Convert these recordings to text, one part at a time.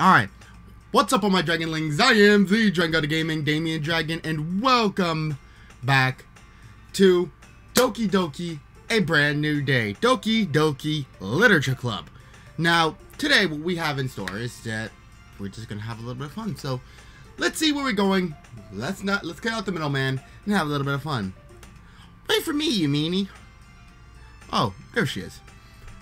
Alright. What's up all my Dragonlings? I am the Dragon God of Gaming, Damian Dragon, and welcome back to Doki Doki, a brand new day. Doki Doki Literature Club. Now, today what we have in store is that we're just gonna have a little bit of fun. So let's see where we're going. Let's not let's cut out the middleman and have a little bit of fun. Wait for me, you meanie. Oh, there she is.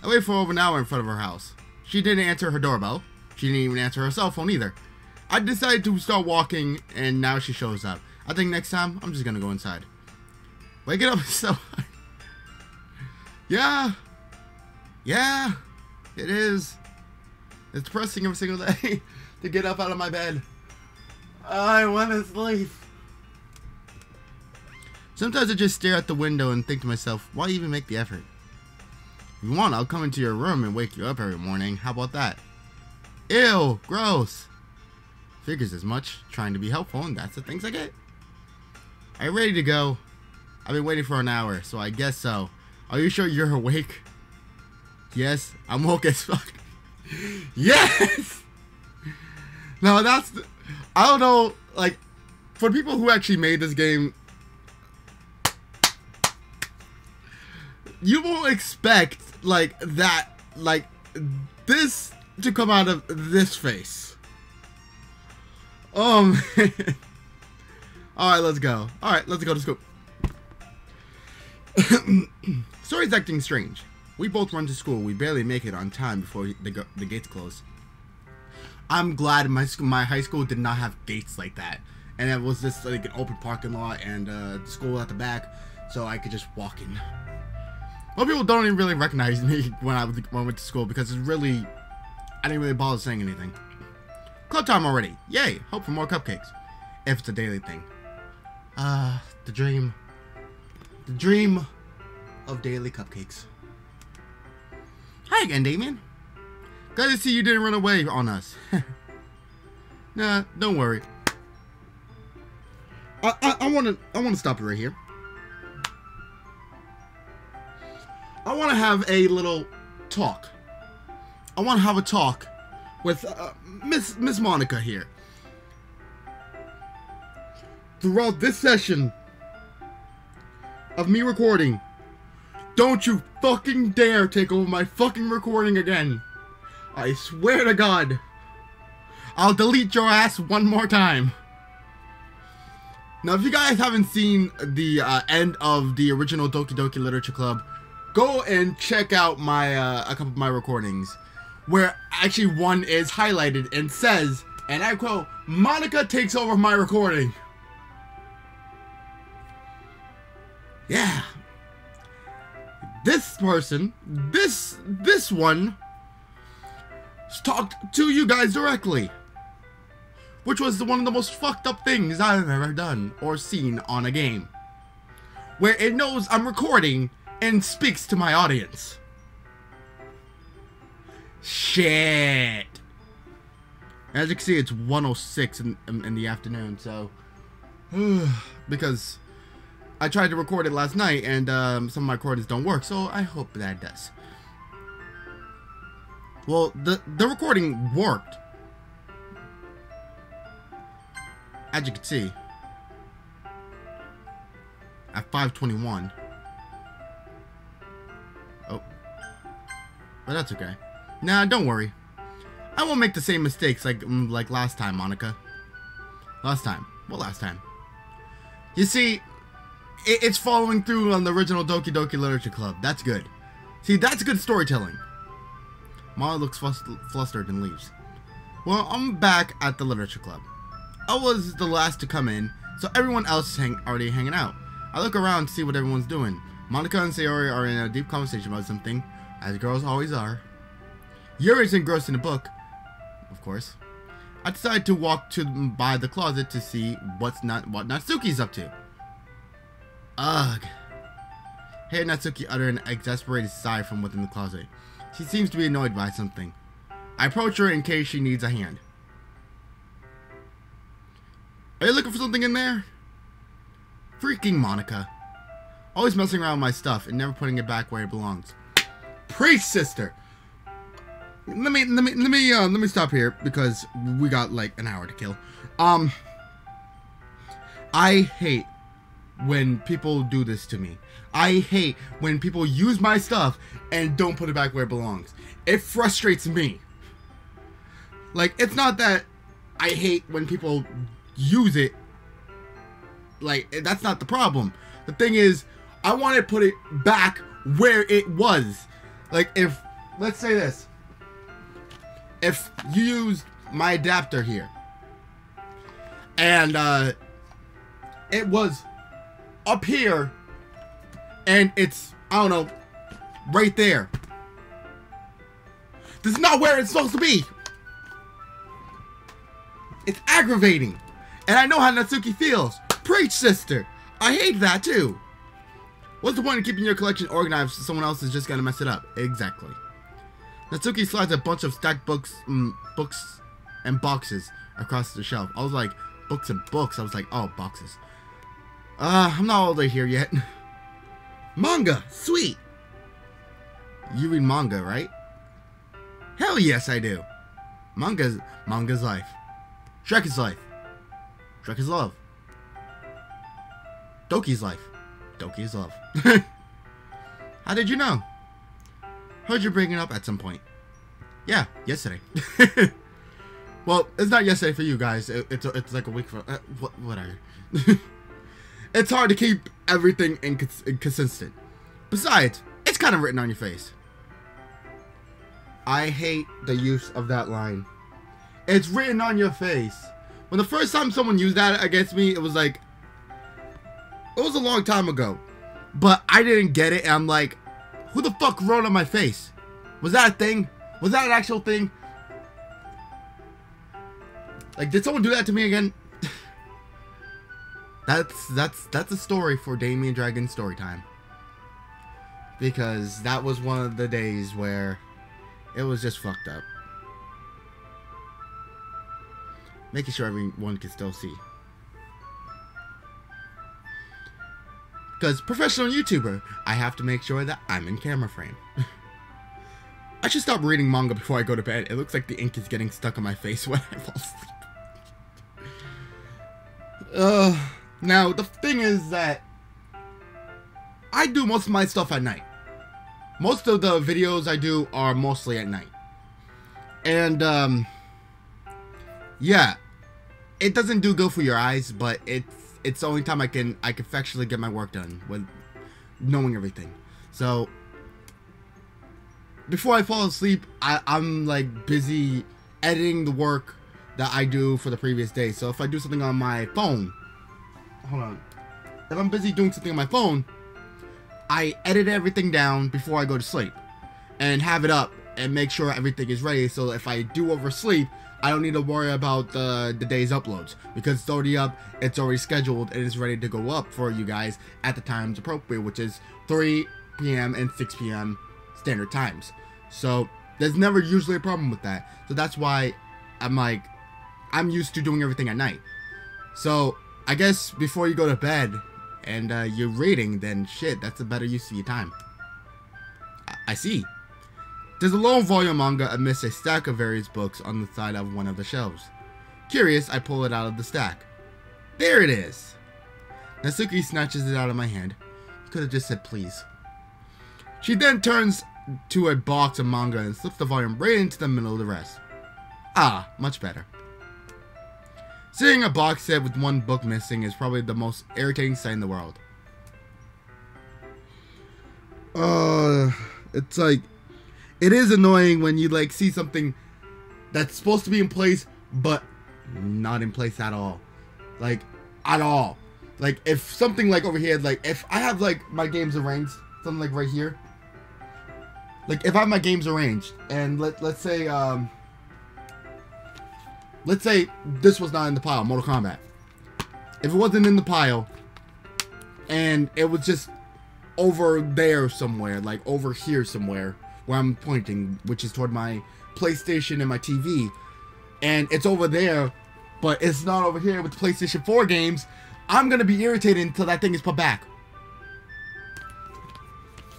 I waited for over an hour in front of her house. She didn't answer her doorbell. She didn't even answer her cell phone either. I decided to start walking, and now she shows up. I think next time, I'm just gonna go inside. Wake it up so Yeah. Yeah. It is. It's depressing every single day to get up out of my bed. I want to sleep. Sometimes I just stare at the window and think to myself, why even make the effort? If you want, I'll come into your room and wake you up every morning. How about that? Ew, gross. Figures as much, trying to be helpful, and that's the things I get. Are you ready to go? I've been waiting for an hour, so I guess so. Are you sure you're awake? Yes, I'm woke as fuck. yes! No, that's... The, I don't know, like, for people who actually made this game, you won't expect, like, that, like, this to come out of this face. Oh, man. Alright, let's go. Alright, let's go to school. Sayori's acting strange. We both run to school. We barely make it on time before the, the gates close. I'm glad my my high school did not have gates like that, and it was just like an open parking lot and uh, school at the back, so I could just walk in. Most people don't even really recognize me when I, when I went to school because it's really I didn't really bother saying anything. Club time already! Yay! Hope for more cupcakes, if it's a daily thing. Ah, uh, the dream, the dream of daily cupcakes. Hi again, Damian. Glad to see you didn't run away on us. nah, don't worry. I I, I want to I want to stop you right here. I want to have a little talk. I want to have a talk with uh, Miss Miss Monika here. Throughout this session of me recording, don't you fucking dare take over my fucking recording again. I swear to God. I'll delete your ass one more time. Now, if you guys haven't seen the uh, end of the original Doki Doki Literature Club, go and check out my uh, a couple of my recordings, where actually one is highlighted and says, and I quote, "Monika takes over my recording." Yeah. This person, this this one talked to you guys directly. Which was one of the most fucked up things I've ever done or seen on a game. Where it knows I'm recording and speaks to my audience. Shit. As you can see, it's 106 in, in, in the afternoon, so... because I tried to record it last night, and um, some of my recordings don't work, so I hope that does. Well, the, the recording worked. As you can see. At 521. Oh. But that's okay. Nah, don't worry. I won't make the same mistakes like mm, like last time, Monika. Last time. What last time? You see, it, it's following through on the original Doki Doki Literature Club. That's good. See, that's good storytelling. Molly looks flustered and leaves. Well, I'm back at the Literature Club. I was the last to come in, so everyone else is hang already hanging out. I look around to see what everyone's doing. Monika and Sayori are in a deep conversation about something, as girls always are. Yuri's engrossed in a book, of course. I decide to walk to by the closet to see what's not what Natsuki's up to. Ugh. Hey, Natsuki uttered an exasperated sigh from within the closet. She seems to be annoyed by something. I approach her in case she needs a hand. Are you looking for something in there? Freaking Monika. Always messing around with my stuff and never putting it back where it belongs. Priest sister! Let me let me let me uh, let me stop here because we got like an hour to kill. Um, I hate when people do this to me. I hate when people use my stuff and don't put it back where it belongs. It frustrates me. Like it's not that I hate when people use it. Like that's not the problem. The thing is, I want to put it back where it was. Like if let's say this. If you used my adapter here and uh it was up here and it's I don't know right there. This is not where it's supposed to be. It's aggravating. And I know how Natsuki feels. Preach, sister. I hate that too. What's the point of keeping your collection organized if someone else is just gonna mess it up? Exactly. Natsuki slides a bunch of stacked books, mm, books, and boxes across the shelf. I was like, books and books. I was like, oh, boxes. Uh, I'm not all the way here yet. manga, sweet. You read manga, right? Hell yes, I do. Manga's manga's life. Shrek is life. Shrek is love. Doki's life. Doki is love. How did you know? Heard you bring it up at some point. Yeah, yesterday. well, it's not yesterday for you guys. It, it's it's like a week for uh, what whatever. it's hard to keep everything incons inconsistent. Besides, it's kind of written on your face. I hate the use of that line. It's written on your face. When the first time someone used that against me, it was like, it was a long time ago. But I didn't get it, and I'm like, who the fuck wrote on my face? Was that a thing? Was that an actual thing? Like, did someone do that to me again? that's that's that's a story for Damian Dragon story time. Because that was one of the days where it was just fucked up. Making sure everyone can still see. Because professional YouTuber, I have to make sure that I'm in camera frame. I should stop reading manga before I go to bed. It looks like the ink is getting stuck on my face when I fall asleep. Uh, now, the thing is that I do most of my stuff at night. Most of the videos I do are mostly at night. And, um, yeah, it doesn't do good for your eyes, but it's it's the only time I can I can factually get my work done with knowing everything. So before I fall asleep, I, I'm like busy editing the work that I do for the previous day. So if I do something on my phone, hold on. If I'm busy doing something on my phone, I edit everything down before I go to sleep and have it up and make sure everything is ready. So if I do oversleep, I don't need to worry about the, the day's uploads because it's already up, it's already scheduled, and it's ready to go up for you guys at the times appropriate, which is 3 p.m. and 6 p.m. standard times. So there's never usually a problem with that. So that's why I'm like, I'm used to doing everything at night. So I guess before you go to bed and uh, you're reading, then shit, that's a better use of your time. I, I see. There's a lone volume manga amidst a stack of various books on the side of one of the shelves. Curious, I pull it out of the stack. There it is! Natsuki snatches it out of my hand. You could have just said please. She then turns to a box of manga and slips the volume right into the middle of the rest. Ah, much better. Seeing a box set with one book missing is probably the most irritating sight in the world. Uh, it's like it is annoying when you like see something that's supposed to be in place but not in place at all. Like at all. Like if something like over here like if i have like my games arranged something like right here. Like if i have my games arranged and let, let's say um let's say this was not in the pile mortal kombat. If it wasn't in the pile and it was just over there somewhere like over here somewhere where I'm pointing, which is toward my PlayStation and my TV. And it's over there, but it's not over here with PlayStation 4 games. I'm gonna be irritated until that thing is put back.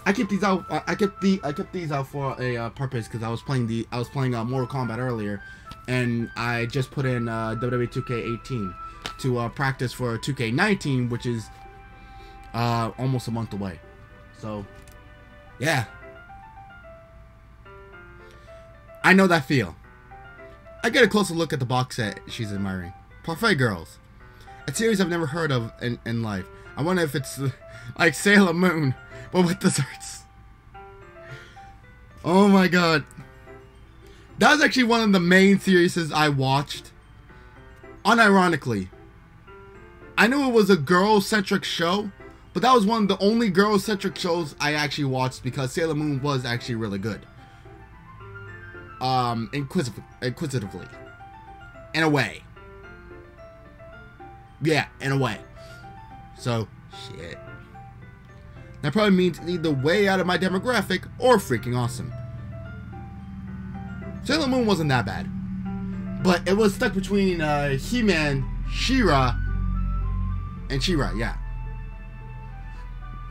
I kept these out. I kept the I kept these out for a uh, purpose because I was playing the I was playing uh, Mortal Kombat earlier, and I just put in uh, WWE 2K18 to uh, practice for 2K19, which is uh, almost a month away. So, yeah, I know that feel. I get a closer look at the box set she's admiring. Parfait Girls, a series I've never heard of in, in life. I wonder if it's like Sailor Moon, but with desserts. Oh my god. That was actually one of the main series I watched. Unironically. I knew it was a girl-centric show, but that was one of the only girl-centric shows I actually watched because Sailor Moon was actually really good. Um, inquisitive, inquisitively. In a way. Yeah, in a way. So, shit. That probably means either way out of my demographic or freaking awesome. Sailor Moon wasn't that bad. But it was stuck between uh, He-Man, She-Ra, and She-Ra, yeah.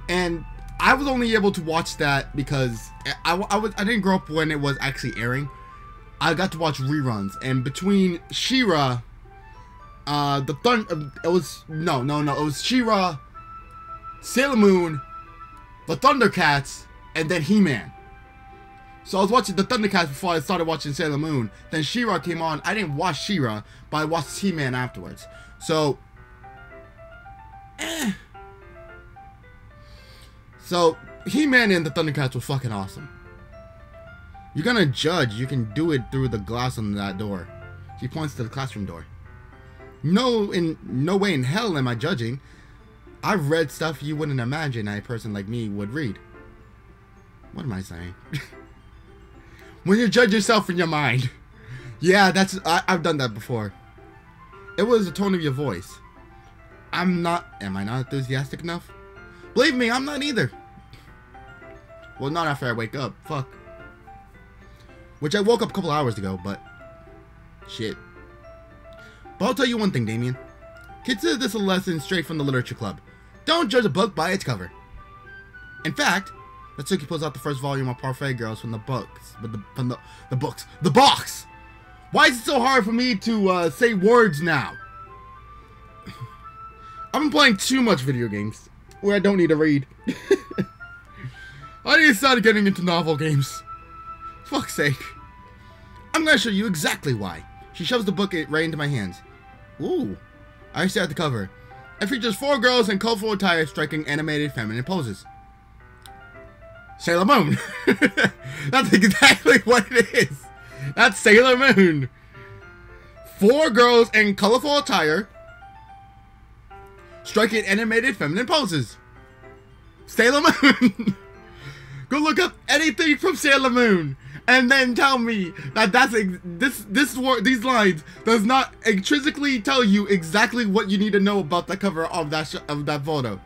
And I was only able to watch that because I, I, was, I didn't grow up when it was actually airing. I got to watch reruns. And between She-Ra, uh, the Thun... It was... No, no, no. It was She-Ra, Sailor Moon, the Thundercats, and then He-Man. So I was watching the Thundercats before I started watching Sailor Moon. Then She-Ra came on. I didn't watch She-Ra, but I watched He-Man afterwards. So, eh. So, He-Man and the Thundercats were fucking awesome. You're gonna judge, you can do it through the glass on that door. She points to the classroom door. No, in no way in hell am I judging. I've read stuff you wouldn't imagine a person like me would read. What am I saying? when you judge yourself in your mind. Yeah, that's I, I've done that before. It was the tone of your voice. I'm not. Am I not enthusiastic enough? Believe me, I'm not either. Well, not after I wake up. Fuck. Which I woke up a couple hours ago, but shit. But I'll tell you one thing, Damian. Consider this a lesson straight from the Literature Club. Don't judge a book by its cover. In fact, Natsuki pulls out the first volume of Parfait Girls from the books, but the from the the books, the box. Why is it so hard for me to uh, say words now? I've been playing too much video games where I don't need to read. I need to start getting into novel games. Fuck's sake. I'm gonna show you exactly why. She shoves the book right into my hands. Ooh. I stare at the cover. It features four girls in colorful attire striking animated feminine poses. Sailor Moon. That's exactly what it is. That's Sailor Moon. Four girls in colorful attire striking animated feminine poses. Sailor Moon. Go look up anything from Sailor Moon and then tell me that that's this this word these lines does not intrinsically tell you exactly what you need to know about the cover of that of that photo.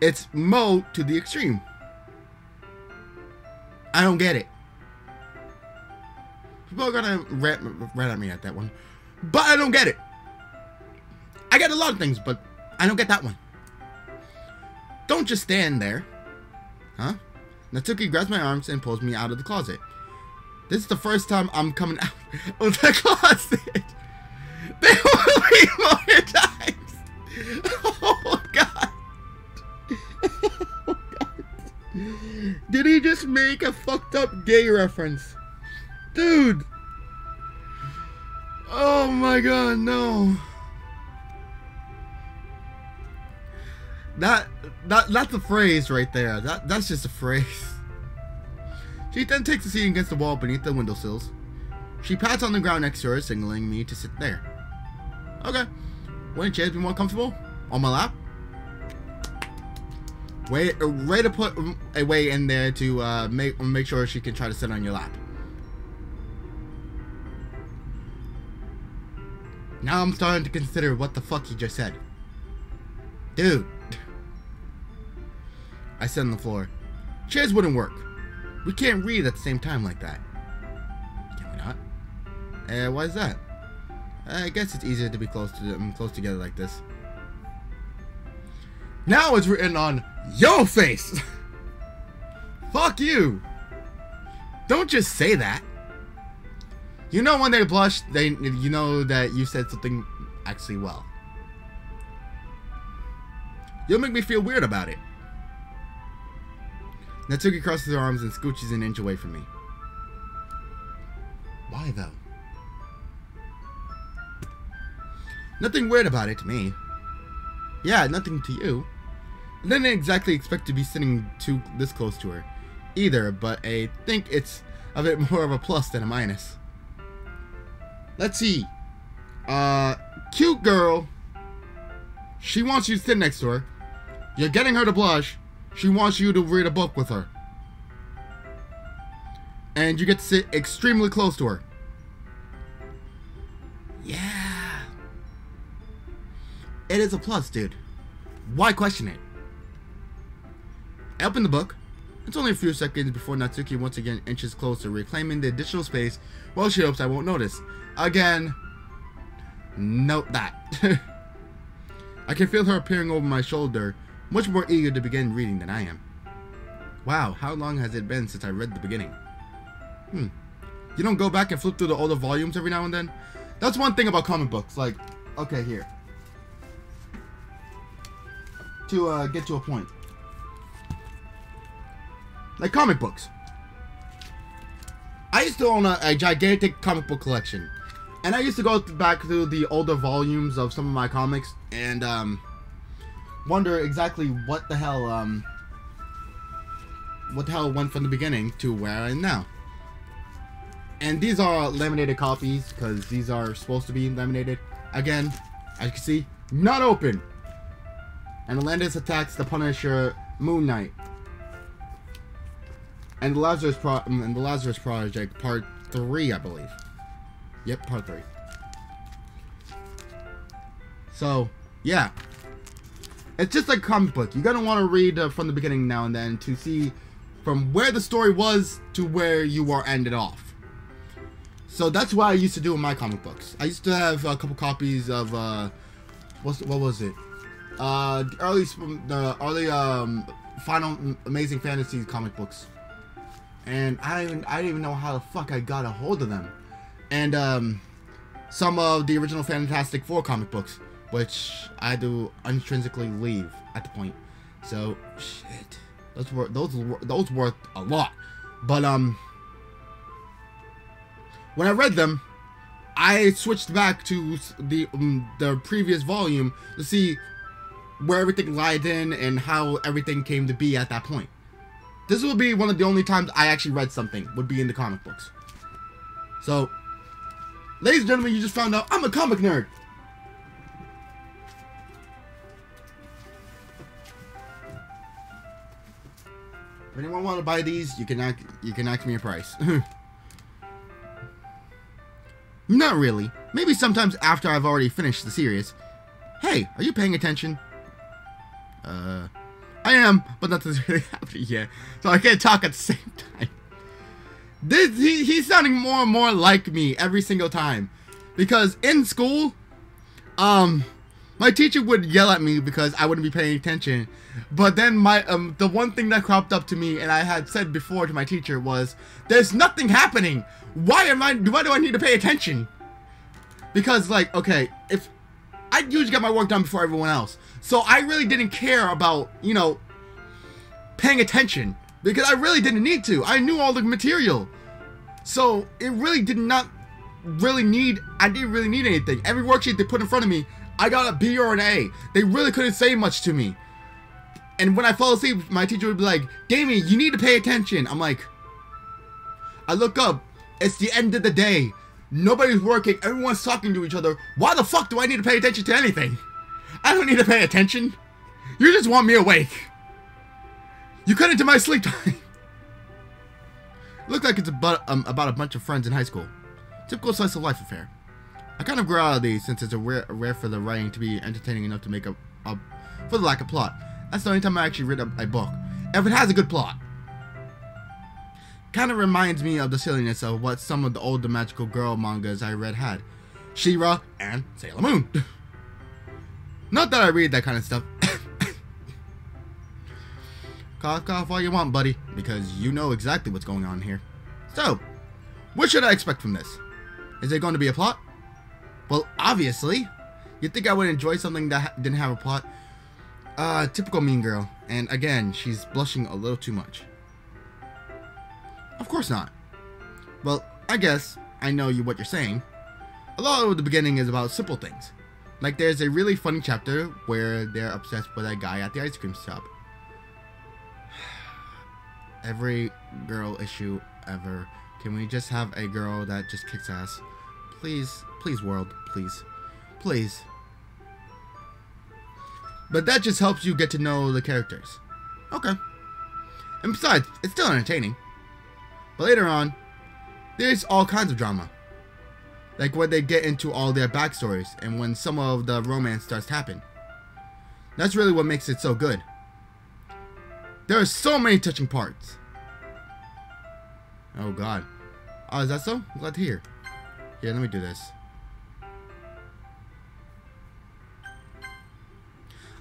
It's Mo to the extreme. I don't get it. People are gonna rat at me at that one, but I don't get it. I get a lot of things, but I don't get that one. Don't just stand there. Huh? Natsuki grabs my arms and pulls me out of the closet. This is the first time I'm coming out of the closet. They will be more times. Oh god. Oh god. Did he just make a fucked up gay reference? Dude. Oh my god, no. That that that's a phrase right there. That that's just a phrase. She then takes a seat against the wall beneath the windowsills. She pats on the ground next to her, signaling me to sit there. Okay. Wouldn't chairs be more comfortable? On my lap? Way, way to put a way in there to uh, make make sure she can try to sit on your lap. Now I'm starting to consider what the fuck he just said. Dude. I sit on the floor. Chairs wouldn't work. We can't read at the same time like that. Can we not? Uh, why is that? I guess it's easier to be close to them, close together like this. Now it's written on your face. Fuck you. Don't just say that. You know when they blush, they you know that you said something actually well. You'll make me feel weird about it. Natsuki crosses her arms and scooches an inch away from me. Why though? Nothing weird about it to me. Yeah, nothing to you. I didn't exactly expect to be sitting too this close to her, either, but I think it's a bit more of a plus than a minus. Let's see. Uh, cute girl. She wants you to sit next to her. You're getting her to blush. She wants you to read a book with her. And you get to sit extremely close to her. Yeah. It is a plus, dude. Why question it? I open the book. It's only a few seconds before Natsuki once again inches closer, reclaiming the additional space while she hopes I won't notice. Again, note that. I can feel her appearing over my shoulder, much more eager to begin reading than I am. Wow, how long has it been since I read the beginning? Hmm. You don't go back and flip through the older volumes every now and then? That's one thing about comic books. Like, okay, here. To uh, get to a point. Like comic books. I used to own a, a gigantic comic book collection. And I used to go back through the older volumes of some of my comics and um, wonder exactly what the hell um, what the hell went from the beginning to where I am now. And these are laminated copies because these are supposed to be laminated. Again, as you can see, not open. And Atlantis attacks the Punisher Moon Knight. And the Lazarus Pro um, and the Lazarus Project Part Three, I believe. Yep, Part Three. So, yeah, it's just like a comic book. You're gonna want to read uh, from the beginning now and then to see from where the story was to where you are ended off. So that's what I used to do in my comic books. I used to have a couple copies of uh, what's what was it? Uh, early the early um final Amazing Fantasy comic books, and I don't even I didn't even know how the fuck I got a hold of them, and um, some of the original Fantastic Four comic books, which I had to intrinsically leave at the point. So shit, those were those were, those worth a lot, but um, when I read them, I switched back to the um, the previous volume to see where everything lied in and how everything came to be at that point. This will be one of the only times I actually read something, would be in the comic books. So, ladies and gentlemen, you just found out I'm a comic nerd. If anyone want to buy these, you can act, you can ask me a price. Not really. Maybe sometimes after I've already finished the series. Hey, are you paying attention? Uh, I am, but nothing's really happening yet, so I can't talk at the same time. This he, he's sounding more and more like me every single time, because in school, um, my teacher would yell at me because I wouldn't be paying attention. But then my um the one thing that cropped up to me and I had said before to my teacher was, "There's nothing happening. Why am I? Why do I need to pay attention?" Because like, okay, if I usually get my work done before everyone else. So I really didn't care about, you know, paying attention because I really didn't need to. I knew all the material. So it really did not really need, I didn't really need anything. Every worksheet they put in front of me, I got a B or an A. They really couldn't say much to me. And when I fall asleep, my teacher would be like, Damian, you need to pay attention. I'm like, I look up. It's the end of the day. Nobody's working. Everyone's talking to each other. Why the fuck do I need to pay attention to anything? I don't need to pay attention. You just want me awake. You cut into my sleep time. Looked like it's about, um, about a bunch of friends in high school. Typical slice of life affair. I kind of grew out of these since it's a rare, rare for the writing to be entertaining enough to make up, for the lack of plot. That's the only time I actually read a, a book. If it has a good plot. Kind of reminds me of the silliness of what some of the older magical girl mangas I read had. She-Ra and Sailor Moon. Not that I read that kind of stuff. Cough, cough all you want, buddy, because you know exactly what's going on here. So, what should I expect from this? Is it going to be a plot? Well, obviously. You'd think I would enjoy something that ha didn't have a plot. Uh, typical mean girl. And again, she's blushing a little too much. Of course not. Well, I guess I know you what you're saying. A lot of the beginning is about simple things. Like there's a really funny chapter where they're obsessed with a guy at the ice cream shop. Every girl issue ever. Can we just have a girl that just kicks ass? Please, please world, please. Please. But that just helps you get to know the characters. Okay. And besides, it's still entertaining. But later on, there's all kinds of drama. Like when they get into all their backstories and when some of the romance starts to happen. That's really what makes it so good. There are so many touching parts. Oh god. Oh, is that so? I'm glad to hear. Yeah, let me do this.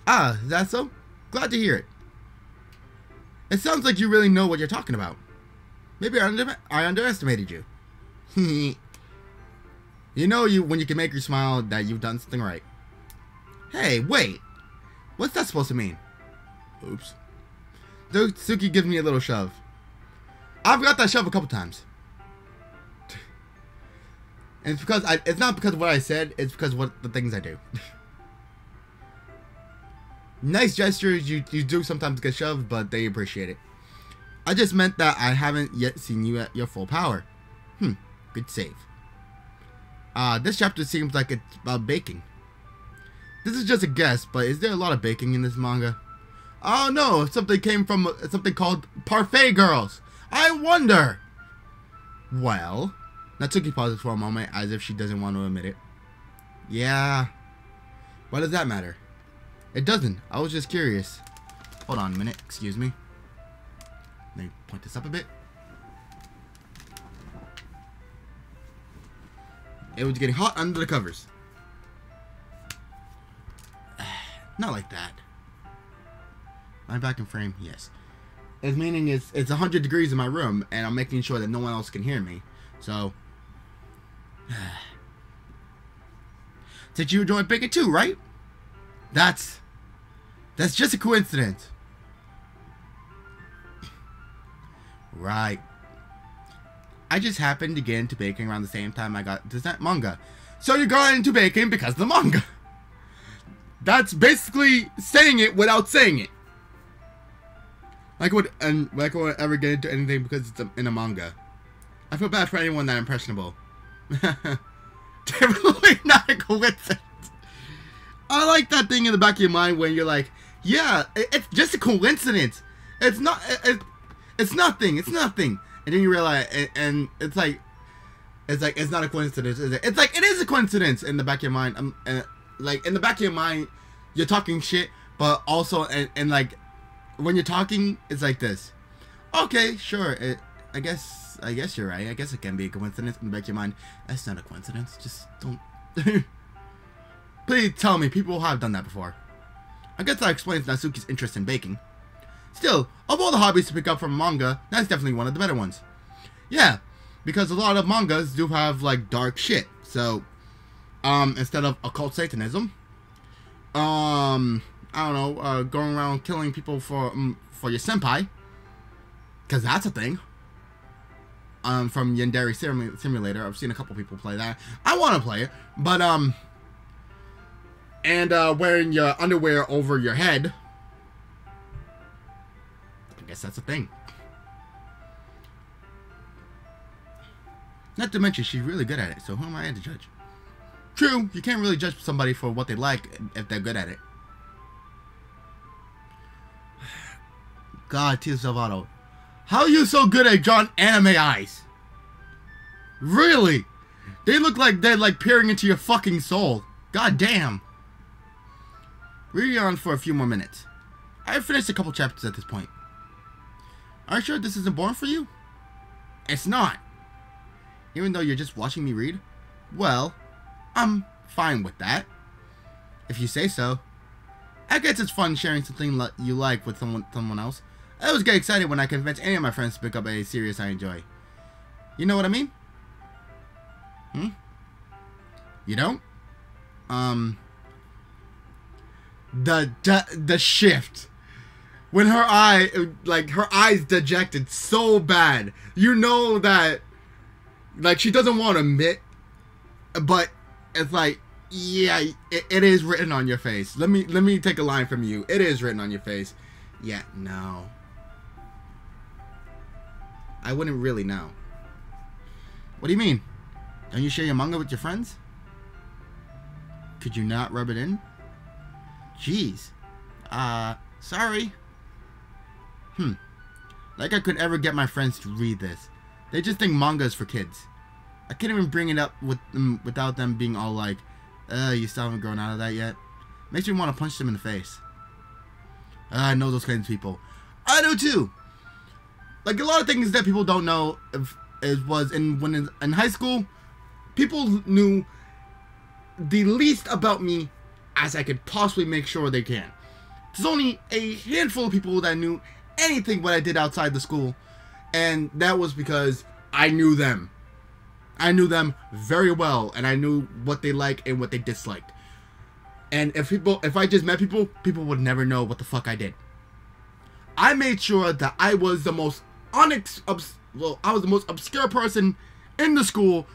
Ah, is that so? Glad to hear it. It sounds like you really know what you're talking about. Maybe I, under I underestimated you. you know you when you can make her smile that you've done something right. Hey, wait. What's that supposed to mean? Oops. Suki gives me a little shove. I've got that shove a couple times. and it's because I it's not because of what I said, it's because of what the things I do. nice gestures you, you do sometimes get shoved, but they appreciate it. I just meant that I haven't yet seen you at your full power. Hmm, good save. Uh, this chapter seems like it's about baking. This is just a guess, but is there a lot of baking in this manga? Oh no, something came from something called Parfait Girls. I wonder. Well, Natsuki pauses for a moment as if she doesn't want to admit it. Yeah. What does that matter? It doesn't. I was just curious. Hold on a minute. Excuse me. Let me point this up a bit. It was getting hot under the covers. Not like that. I'm back in frame? Yes. Its meaning is it's 100 degrees in my room, and I'm making sure that no one else can hear me. So... Did you enjoy Bacon too, right? That's... That's just a coincidence. Right. I just happened to get into baking around the same time I got into that manga. So you got into baking because of the manga. That's basically saying it without saying it. Like would and like would ever get into anything because it's in a manga. I feel bad for anyone that impressionable. Definitely not a coincidence. I like that thing in the back of your mind when you're like, yeah, it's just a coincidence. It's not. It, it, it's nothing. It's nothing. And then you realize, and, and, it's like, it's like it's not a coincidence. Is it? It's like it is a coincidence in the back of your mind. Um, and like in the back of your mind, you're talking shit, but also and, and like when you're talking, it's like this. Okay, sure. It, I guess I guess you're right. I guess it can be a coincidence in the back of your mind. That's not a coincidence. Just don't. Please tell me people have done that before. I guess that explains Natsuki's interest in baking. Still, of all the hobbies to pick up from manga, that's definitely one of the better ones. Yeah, because a lot of mangas do have like dark shit. So, um, instead of occult Satanism, um, I don't know, uh, going around killing people for um, for your senpai, because that's a thing. Um, from Yandere Sim Simulator, I've seen a couple people play that. I want to play it, but um, and uh, wearing your underwear over your head I guess that's a thing. Not to mention, she's really good at it, so who am I to judge? True, you can't really judge somebody for what they like if they're good at it. God, Tia Salvato. How are you so good at drawing anime eyes? Really? They look like they're like peering into your fucking soul. God damn. Reading on for a few more minutes. I've finished a couple chapters at this point. Are you sure this isn't boring for you? It's not. Even though you're just watching me read? Well, I'm fine with that. If you say so. I guess it's fun sharing something you like with someone someone else. I always get excited when I convince any of my friends to pick up a series I enjoy. You know what I mean? Hmm? You don't? Um the the, the shift. When her eye like her eyes dejected so bad. You know that like she doesn't want to admit but it's like yeah it, it is written on your face. Let me let me take a line from you. It is written on your face. Yeah no. I wouldn't really know. What do you mean? Don't you share your manga with your friends? Could you not rub it in jeez uh sorry Hmm. Like I could ever get my friends to read this. They just think manga is for kids. I can't even bring it up with them without them being all like, uh, you still haven't grown out of that yet. Makes me want to punch them in the face. Uh, I know those kinds of people. I do too. Like a lot of things that people don't know if, is was in when in, in high school, people knew the least about me as I could possibly make sure they can. There's only a handful of people that knew anything what I did outside the school. And that was because I knew them. I knew them very well and I knew what they liked and what they disliked. And if people if I just met people, people would never know what the fuck I did. I made sure that I was the most unex well, I was the most obscure person in the school.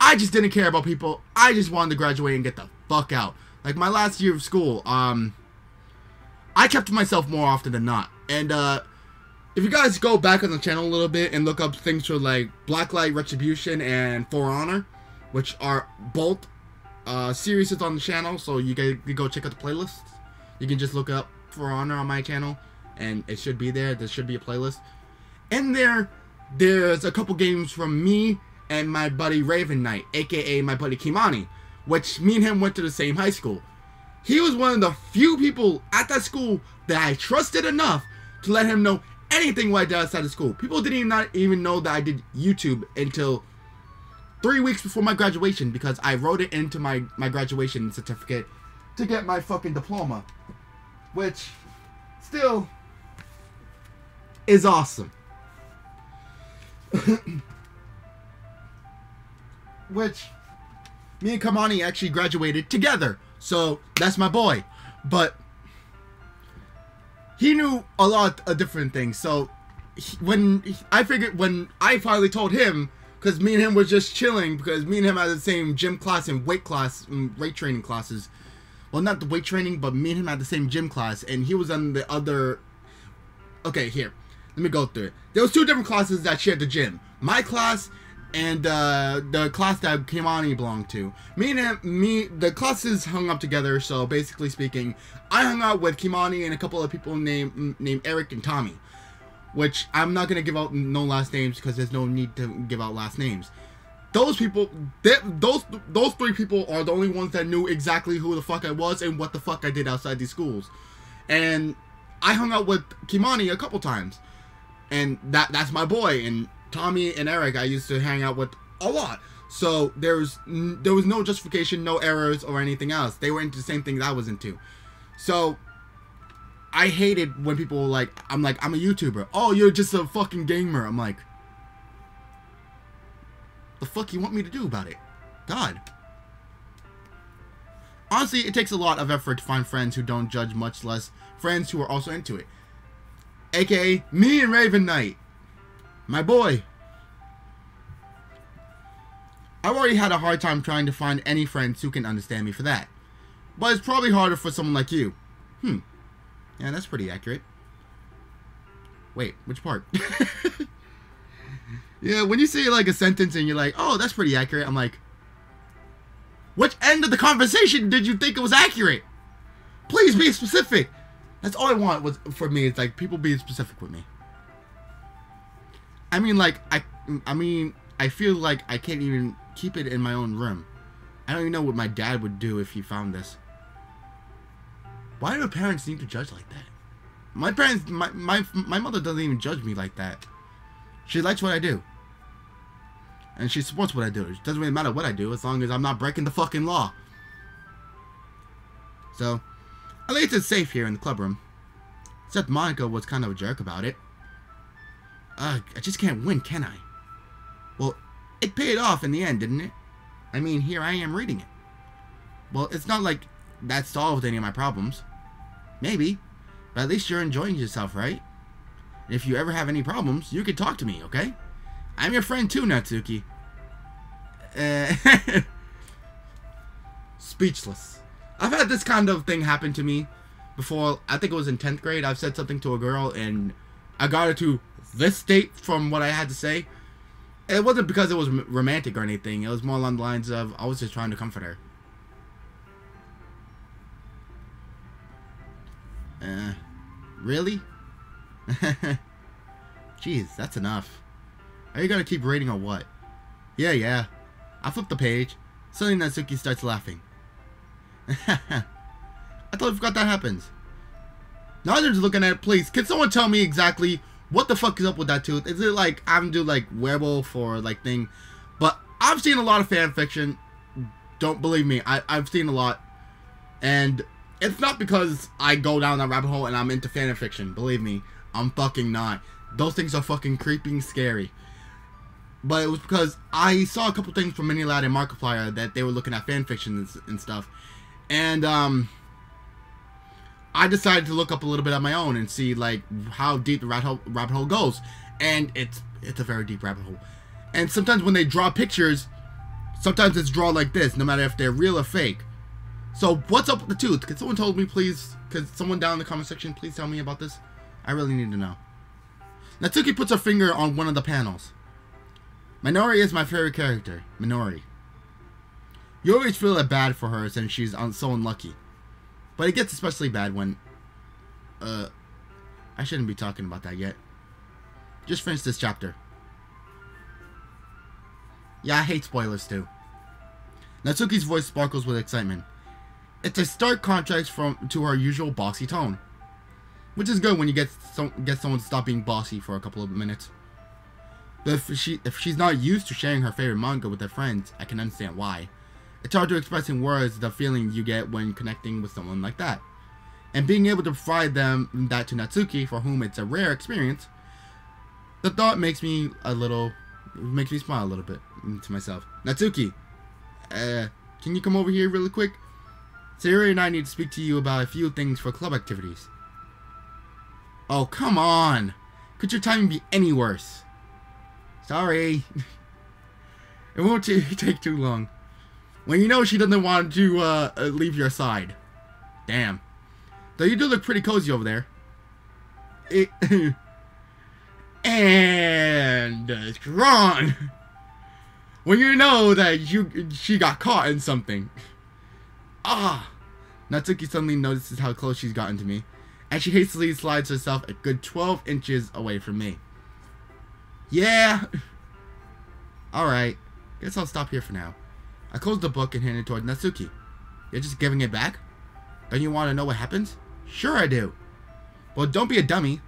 I just didn't care about people. I just wanted to graduate and get the fuck out. Like my last year of school, um I kept to myself more often than not. And uh, if you guys go back on the channel a little bit and look up things for like Blacklight Retribution and For Honor, which are both uh, series on the channel, so you can go check out the playlists. You can just look up For Honor on my channel, and it should be there. There should be a playlist. In there, there's a couple games from me and my buddy Raven Knight, aka my buddy Kimani, which me and him went to the same high school. He was one of the few people at that school that I trusted enough to let him know anything what I did outside of school. People didn't even, not even know that I did YouTube until three weeks before my graduation because I wrote it into my, my graduation certificate to get my fucking diploma. Which still is awesome. Which me and Kimani actually graduated together. So that's my boy. But he knew a lot of different things. So he, when he, I figured, when I finally told him, because me and him was just chilling, because me and him had the same gym class and weight class, and weight training classes. Well, not the weight training, but me and him had the same gym class, and he was on the other. Okay, here, let me go through it. There was two different classes that shared the gym. My class and uh, the class that Kimani belonged to. Me and him, me, the classes hung up together. So basically speaking, I hung out with Kimani and a couple of people named named Eric and Tommy, which I'm not gonna give out no last names because there's no need to give out last names. Those people, they, those those three people are the only ones that knew exactly who the fuck I was and what the fuck I did outside these schools. And I hung out with Kimani a couple times, and that that's my boy and Tommy and Eric I used to hang out with a lot. So there was there was no justification, no errors or anything else. They were into the same things I was into. So I hated when people were like, I'm like, I'm a YouTuber. Oh, you're just a fucking gamer. I'm like, the fuck you want me to do about it? God. Honestly, it takes a lot of effort to find friends who don't judge, much less friends who are also into it. AKA me and Raven Knight. My boy. I've already had a hard time trying to find any friends who can understand me for that. But it's probably harder for someone like you. Hmm. Yeah, that's pretty accurate. Wait, which part? yeah, when you say like a sentence and you're like, oh, that's pretty accurate, I'm like, which end of the conversation did you think it was accurate? Please be specific. That's all I want was for me. It's like people being specific with me. I mean, like I, I mean, I feel like I can't even keep it in my own room. I don't even know what my dad would do if he found this. Why do parents need to judge like that? My parents, my my my mother doesn't even judge me like that. She likes what I do, and she supports what I do. It doesn't really matter what I do as long as I'm not breaking the fucking law. So, at least it's safe here in the club room. Except Monika was kind of a jerk about it. I just can't win, can I? Well, it paid off in the end, didn't it? I mean, here I am reading it. Well, it's not like that solved any of my problems. Maybe. But at least you're enjoying yourself, right? And if you ever have any problems, you can talk to me, okay? I'm your friend too, Natsuki. Uh, speechless. I've had this kind of thing happen to me before. I think it was in 10th grade. I've said something to a girl and I got her to this state from what I had to say. It wasn't because it was romantic or anything. It was more along the lines of I was just trying to comfort her. Uh, really? Jeez, that's enough. Are you gonna keep reading or what? Yeah, yeah. I flip the page. Suddenly Natsuki starts laughing. I totally forgot that happens. Now just looking at it, please, can someone tell me exactly what the fuck is up with that tooth? Is it like I'm do like werewolf or like thing? But I've seen a lot of fan fiction. Don't believe me, I, I've seen a lot. And it's not because I go down that rabbit hole and I'm into fan fiction. Believe me, I'm fucking not. Those things are fucking creeping scary. But it was because I saw a couple things from Miniladd and Markiplier that they were looking at fan fiction and, and stuff. And um I decided to look up a little bit on my own and see like how deep the rabbit hole, rabbit hole goes, and it's it's a very deep rabbit hole. And sometimes when they draw pictures, sometimes it's drawn like this, no matter if they're real or fake. So what's up with the tooth? Can someone tell me, please? Could someone down in the comment section please tell me about this? I really need to know. Natsuki puts her finger on one of the panels. Minori is my favorite character. Minori. You always feel bad for her since she's so unlucky. But it gets especially bad when... Uh, I shouldn't be talking about that yet. Just finish this chapter. Yeah, I hate spoilers too. Natsuki's voice sparkles with excitement. It's a stark contrast from to her usual bossy tone. Which is good when you get some get someone to stop being bossy for a couple of minutes. But if she if she's not used to sharing her favorite manga with her friends, I can understand why. It's hard to express in words the feeling you get when connecting with someone like that. And being able to provide them that to Natsuki, for whom it's a rare experience, the thought makes me a little, makes me smile a little bit to myself. Natsuki, uh, can you come over here really quick? Sayori and I need to speak to you about a few things for club activities. Oh, come on! Could your timing be any worse? Sorry. it won't take too long. When you know she doesn't want to uh, uh, leave your side. Damn. Though you do look pretty cozy over there. It and uh, strong. When you know that you she got caught in something. Ah. Natsuki suddenly notices how close she's gotten to me, and she hastily slides herself a good 12 inches away from me. Yeah. Alright. Guess I'll stop here for now. I closed the book and handed it toward Natsuki. You're just giving it back? Don't you want to know what happens? Sure I do. Well, don't be a dummy.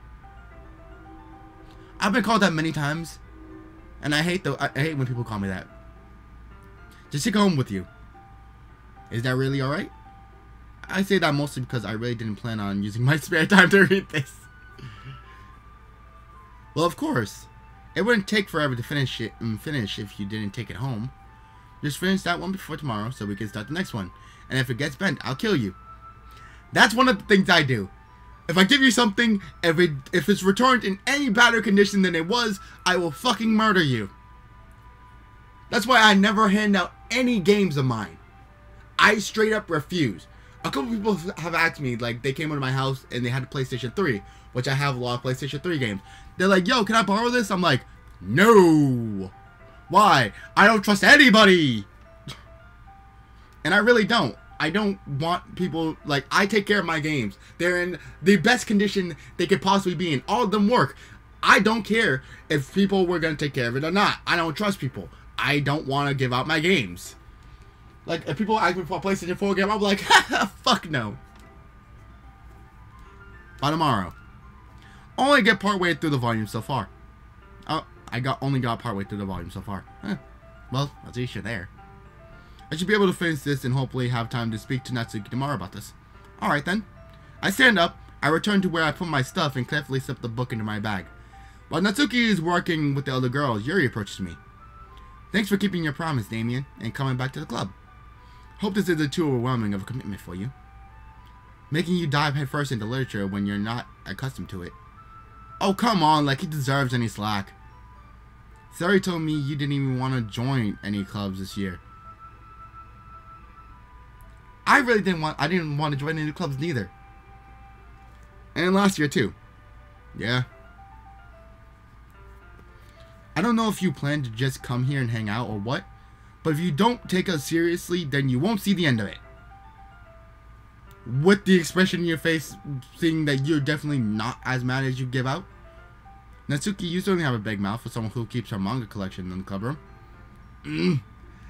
I've been called that many times, and I hate the I hate when people call me that. Just take home with you. Is that really alright? I say that mostly because I really didn't plan on using my spare time to read this. well, of course. It wouldn't take forever to finish it and finish if you didn't take it home. Just finish that one before tomorrow so we can start the next one. And if it gets bent, I'll kill you. That's one of the things I do. If I give you something, if it if it's returned in any better condition than it was, I will fucking murder you. That's why I never hand out any games of mine. I straight up refuse. A couple people have asked me, like, they came into my house and they had a PlayStation 3, which I have a lot of PlayStation 3 games. They're like, yo, can I borrow this? I'm like, no. Why? I don't trust anybody. And I really don't. I don't want people like I take care of my games. They're in the best condition they could possibly be in. All of them work. I don't care if people were gonna take care of it or not. I don't trust people. I don't want to give out my games. Like if people ask me for a PlayStation 4 game, I'm like, fuck no. By tomorrow. Only get partway through the volume so far. I got only got partway through the volume so far. Eh, well, that's the issue there. I should be able to finish this and hopefully have time to speak to Natsuki tomorrow about this. Alright then. I stand up I return to where I put my stuff and carefully slip the book into my bag. While Natsuki is working with the other girls, Yuri approaches me. Thanks for keeping your promise, Damian, and coming back to the club. Hope this isn't too overwhelming of a commitment for you. Making you dive headfirst into literature when you're not accustomed to it. Oh, come on, like he deserves any slack. Sayori told me you didn't even want to join any clubs this year. I really didn't want I didn't want to join any clubs neither. And last year too. Yeah. I don't know if you plan to just come here and hang out or what, but if you don't take us seriously, then you won't see the end of it. With the expression in your face, seeing that you're definitely not as mad as you give out. Natsuki, you certainly have a big mouth for someone who keeps her manga collection in the room. Mm.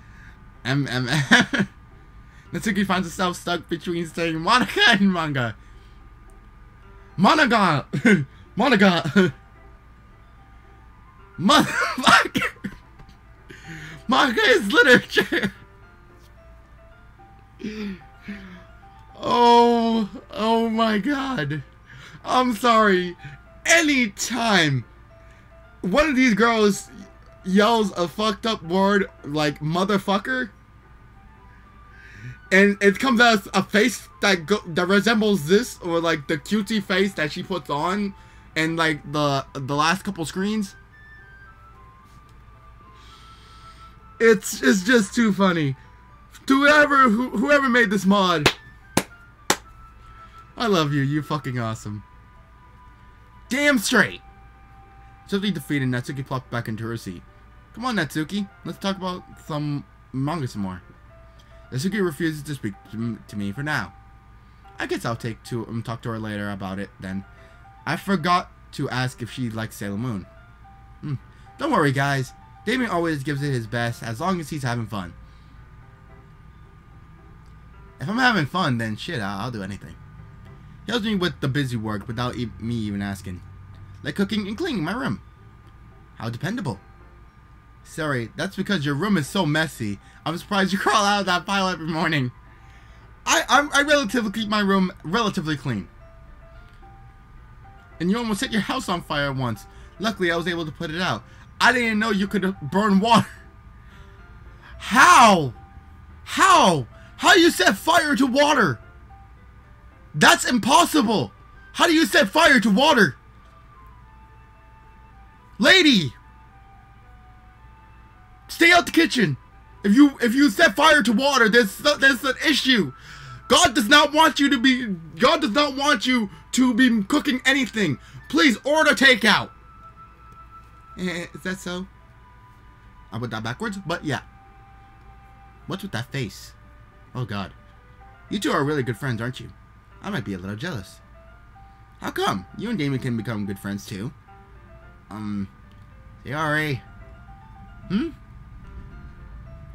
M M M. Natsuki finds herself stuck between saying Monika and manga. Monaga! Monaga! Motherfucker! Manga is literature! Oh, oh my god. I'm sorry. Anytime one of these girls yells a fucked up word like motherfucker, and it comes out a face that go, that resembles this or like the cutie face that she puts on and like the the last couple screens it's it's just too funny. To whoever who, whoever made this mod I love you. You fucking awesome damn straight Swiftly defeated Natsuki plopped back into her seat come on Natsuki let's talk about some manga some more Natsuki refuses to speak to me for now. I guess I'll take to um, talk to her later about it then. I forgot to ask if she likes Sailor Moon. Hmm. Don't worry, guys. Damian always gives it his best as long as he's having fun. If I'm having fun, then shit, I'll, I'll do anything. He helps me with the busy work without e me even asking. Like cooking and cleaning my room. How dependable. Sorry, that's because your room is so messy. I'm surprised you crawl out of that pile every morning. I, I, I relatively keep my room relatively clean. And you almost set your house on fire once. Luckily, I was able to put it out. I didn't know you could burn water. How? How? How you set fire to water? That's impossible. How do you set fire to water? Lady! Stay out the kitchen. If you if you set fire to water, there's there's an issue. God does not want you to be God does not want you to be cooking anything. Please order takeout. Eh, is that so? I put that backwards, but yeah. What's with that face? Oh God. You two are really good friends, aren't you? I might be a little jealous. How come? You and Damian can become good friends too. Um, sorry. Hmm?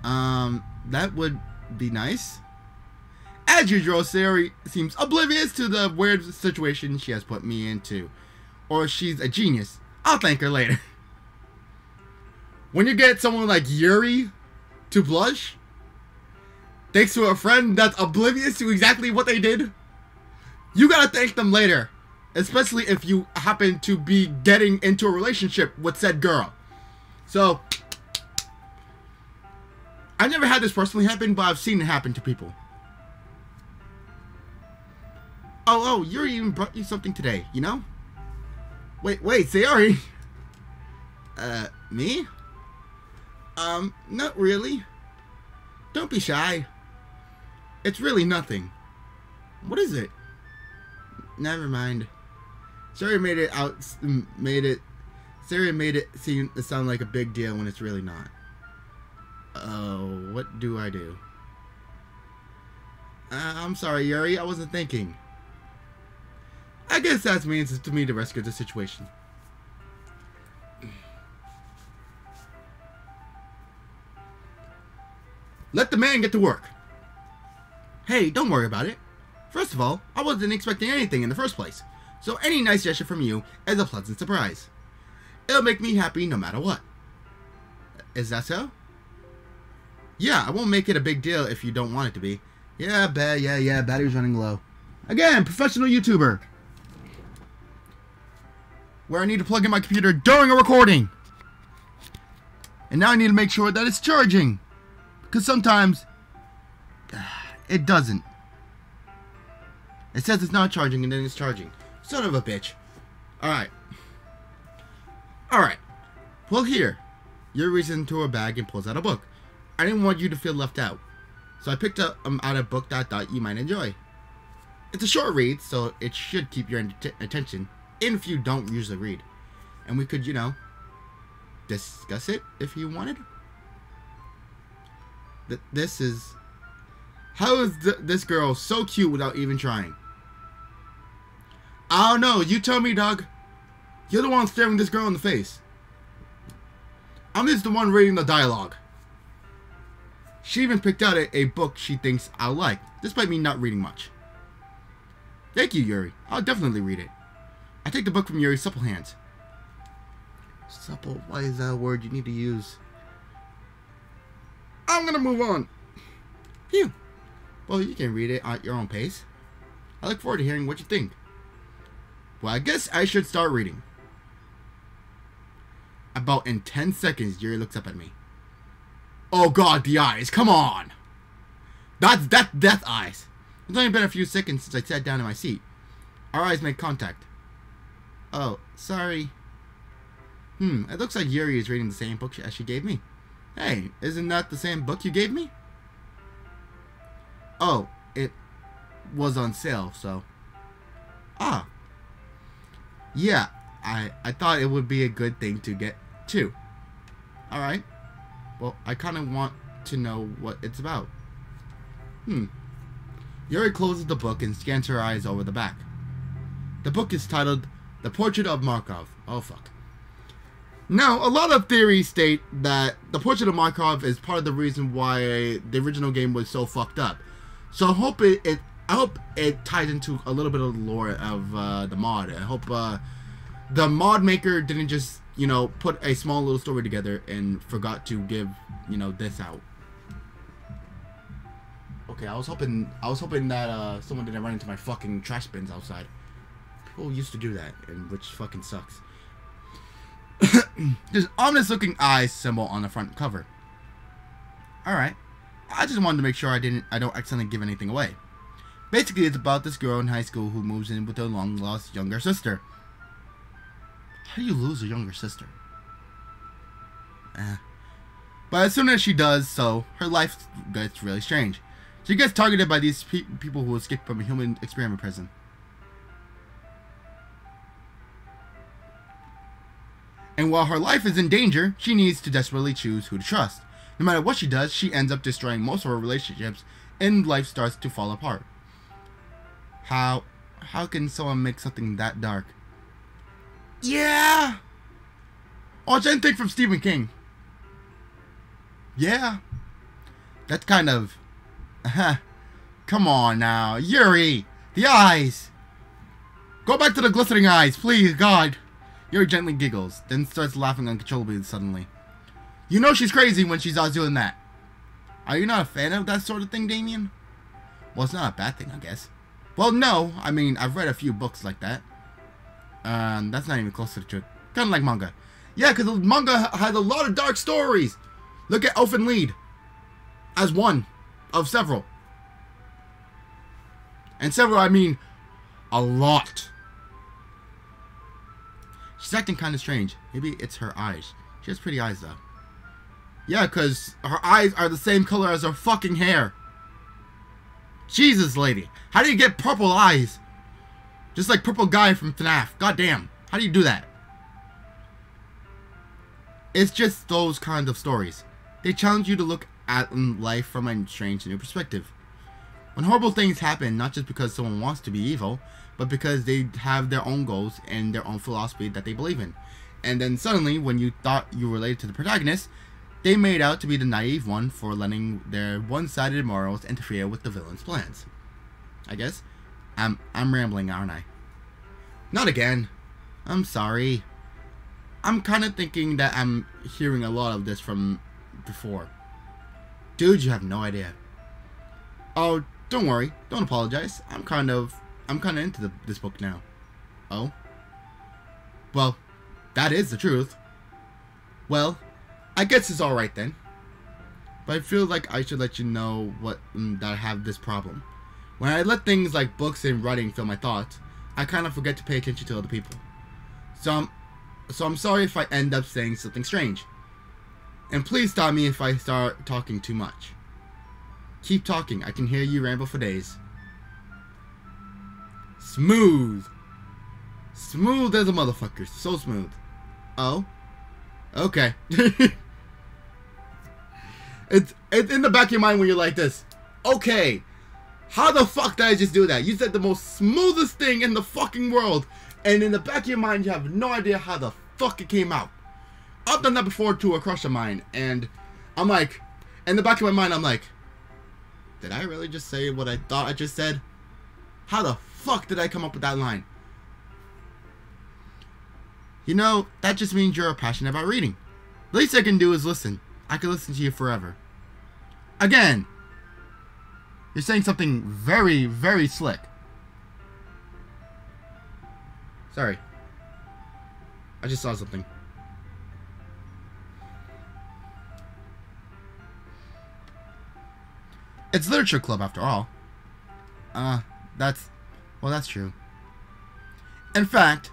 Um, that would be nice. As usual, Sayori seems oblivious to the weird situation she has put me into. Or she's a genius. I'll thank her later. When you get someone like Yuri to blush, thanks to a friend that's oblivious to exactly what they did, you gotta thank them later. Especially if you happen to be getting into a relationship with said girl. So, I've never had this personally happen, but I've seen it happen to people. Oh, oh, Yuri even brought you something today, you know? Wait, wait, Sayori. Uh, me? Um, not really. Don't be shy. It's really nothing. What is it? Never mind. Sayori made it out, made it, Sayori made it seem, sound like a big deal when it's really not. Oh, what do I do? Uh, I'm sorry, Yuri. I wasn't thinking. I guess that means to me to rescue the situation. Let the man get to work. Hey, don't worry about it. First of all, I wasn't expecting anything in the first place, so any nice gesture from you is a pleasant surprise. It'll make me happy no matter what. Is that so? Yeah, I won't make it a big deal if you don't want it to be. Yeah, bad. Yeah, yeah. Battery's running low. Again, professional YouTuber. where I need to plug in my computer during a recording. And now I need to make sure that it's charging. Because sometimes it doesn't. It says it's not charging and then it's charging. Son of a bitch. Alright. Alright. Well, here. Your reason into a bag and pulls out a book. I didn't want you to feel left out. So I picked up um, out a book that I thought you might enjoy. It's a short read, so it should keep your attention, if you don't usually read. And we could, you know, discuss it if you wanted. Th this is... How is th this girl so cute without even trying? I don't know. You tell me, Doug. You're the one staring this girl in the face. I'm just the one reading the dialogue. She even picked out a, a book she thinks I'll like, despite me not reading much. Thank you, Yuri. I'll definitely read it. I take the book from Yuri's supple hands. Supple, why is that a word you need to use? I'm gonna move on. Phew. Well, you can read it at your own pace. I look forward to hearing what you think. Well, I guess I should start reading. About in 10 seconds, Yuri looks up at me. Oh god, the eyes, come on! That's that death eyes. It's only been a few seconds since I sat down in my seat. Our eyes make contact. Oh, sorry. Hmm, it looks like Yuri is reading the same book as she gave me. Hey, isn't that the same book you gave me? Oh, it was on sale, so... Ah. Yeah, I, I thought it would be a good thing to get too. Alright. Well, I kind of want to know what it's about. Hmm. Yuri closes the book and scans her eyes over the back. The book is titled The Portrait of Markov. Oh, fuck. Now, a lot of theories state that the Portrait of Markov is part of the reason why the original game was so fucked up. So I hope it, it I hope it ties into a little bit of the lore of uh, the mod. I hope uh, the mod maker didn't just you know put a small little story together and forgot to give you know this out. Okay, I was hoping I was hoping that uh, someone didn't run into my fucking trash bins outside. People used to do that, and which fucking sucks. There's ominous looking eye symbol on the front cover. Alright. I just wanted to make sure I didn't I don't accidentally give anything away. Basically it's about this girl in high school who moves in with her long lost younger sister. How do you lose a younger sister? Eh. But as soon as she does so, her life gets really strange. She gets targeted by these pe people who escaped from a human experiment prison. And while her life is in danger, she needs to desperately choose who to trust. No matter what she does, she ends up destroying most of her relationships, and life starts to fall apart. How how can someone make something that dark? Yeah. Oh, it's anything from Stephen King. Yeah. That's kind of. Come on now. Yuri! The eyes! Go back to the glistening eyes, please, God! Yuri gently giggles, then starts laughing uncontrollably suddenly. You know she's crazy when she's out doing that. Are you not a fan of that sort of thing, Damian? Well, it's not a bad thing, I guess. Well, no. I mean, I've read a few books like that. Um, that's not even close to the truth. Kind of like manga. Yeah, because manga has a lot of dark stories. Look at Elfen Lied As one of several. And several, I mean a lot. She's acting kind of strange. Maybe it's her eyes. She has pretty eyes, though. Yeah, because her eyes are the same color as her fucking hair. Jesus, lady. How do you get purple eyes? Just like purple guy from FNAF. God damn. How do you do that? It's just those kind of stories. They challenge you to look at life from a strange new perspective. When horrible things happen, not just because someone wants to be evil, but because they have their own goals and their own philosophy that they believe in. And then suddenly, when you thought you were related to the protagonist, they made out to be the naive one for letting their one-sided morals interfere with the villain's plans. I guess. I'm I'm rambling, aren't I? Not again. I'm sorry. I'm kind of thinking that I'm hearing a lot of this from before. Dude, you have no idea. Oh, don't worry. Don't apologize. I'm kind of I'm kind of into the, this book now. Oh? Well, that is the truth. Well, I guess it's alright then. But I feel like I should let you know what mm, that I have this problem. When I let things like books and writing fill my thoughts, I kind of forget to pay attention to other people. So I'm, so I'm sorry if I end up saying something strange. And please stop me if I start talking too much. Keep talking. I can hear you ramble for days. Smooth. Smooth as a motherfucker. So smooth. Oh? Okay. it's, it's in the back of your mind when you're like this. Okay. How the fuck did I just do that? You said the most smoothest thing in the fucking world. And in the back of your mind, you have no idea how the fuck it came out. I've done that before to a crush of mine. And I'm like, in the back of my mind, I'm like, did I really just say what I thought I just said? How the fuck did I come up with that line? You know, that just means you're passionate about reading. The least I can do is listen. I could listen to you forever. Again, you're saying something very, very slick. Sorry. I just saw something. It's literature club after all. Uh, that's well, that's true. In fact,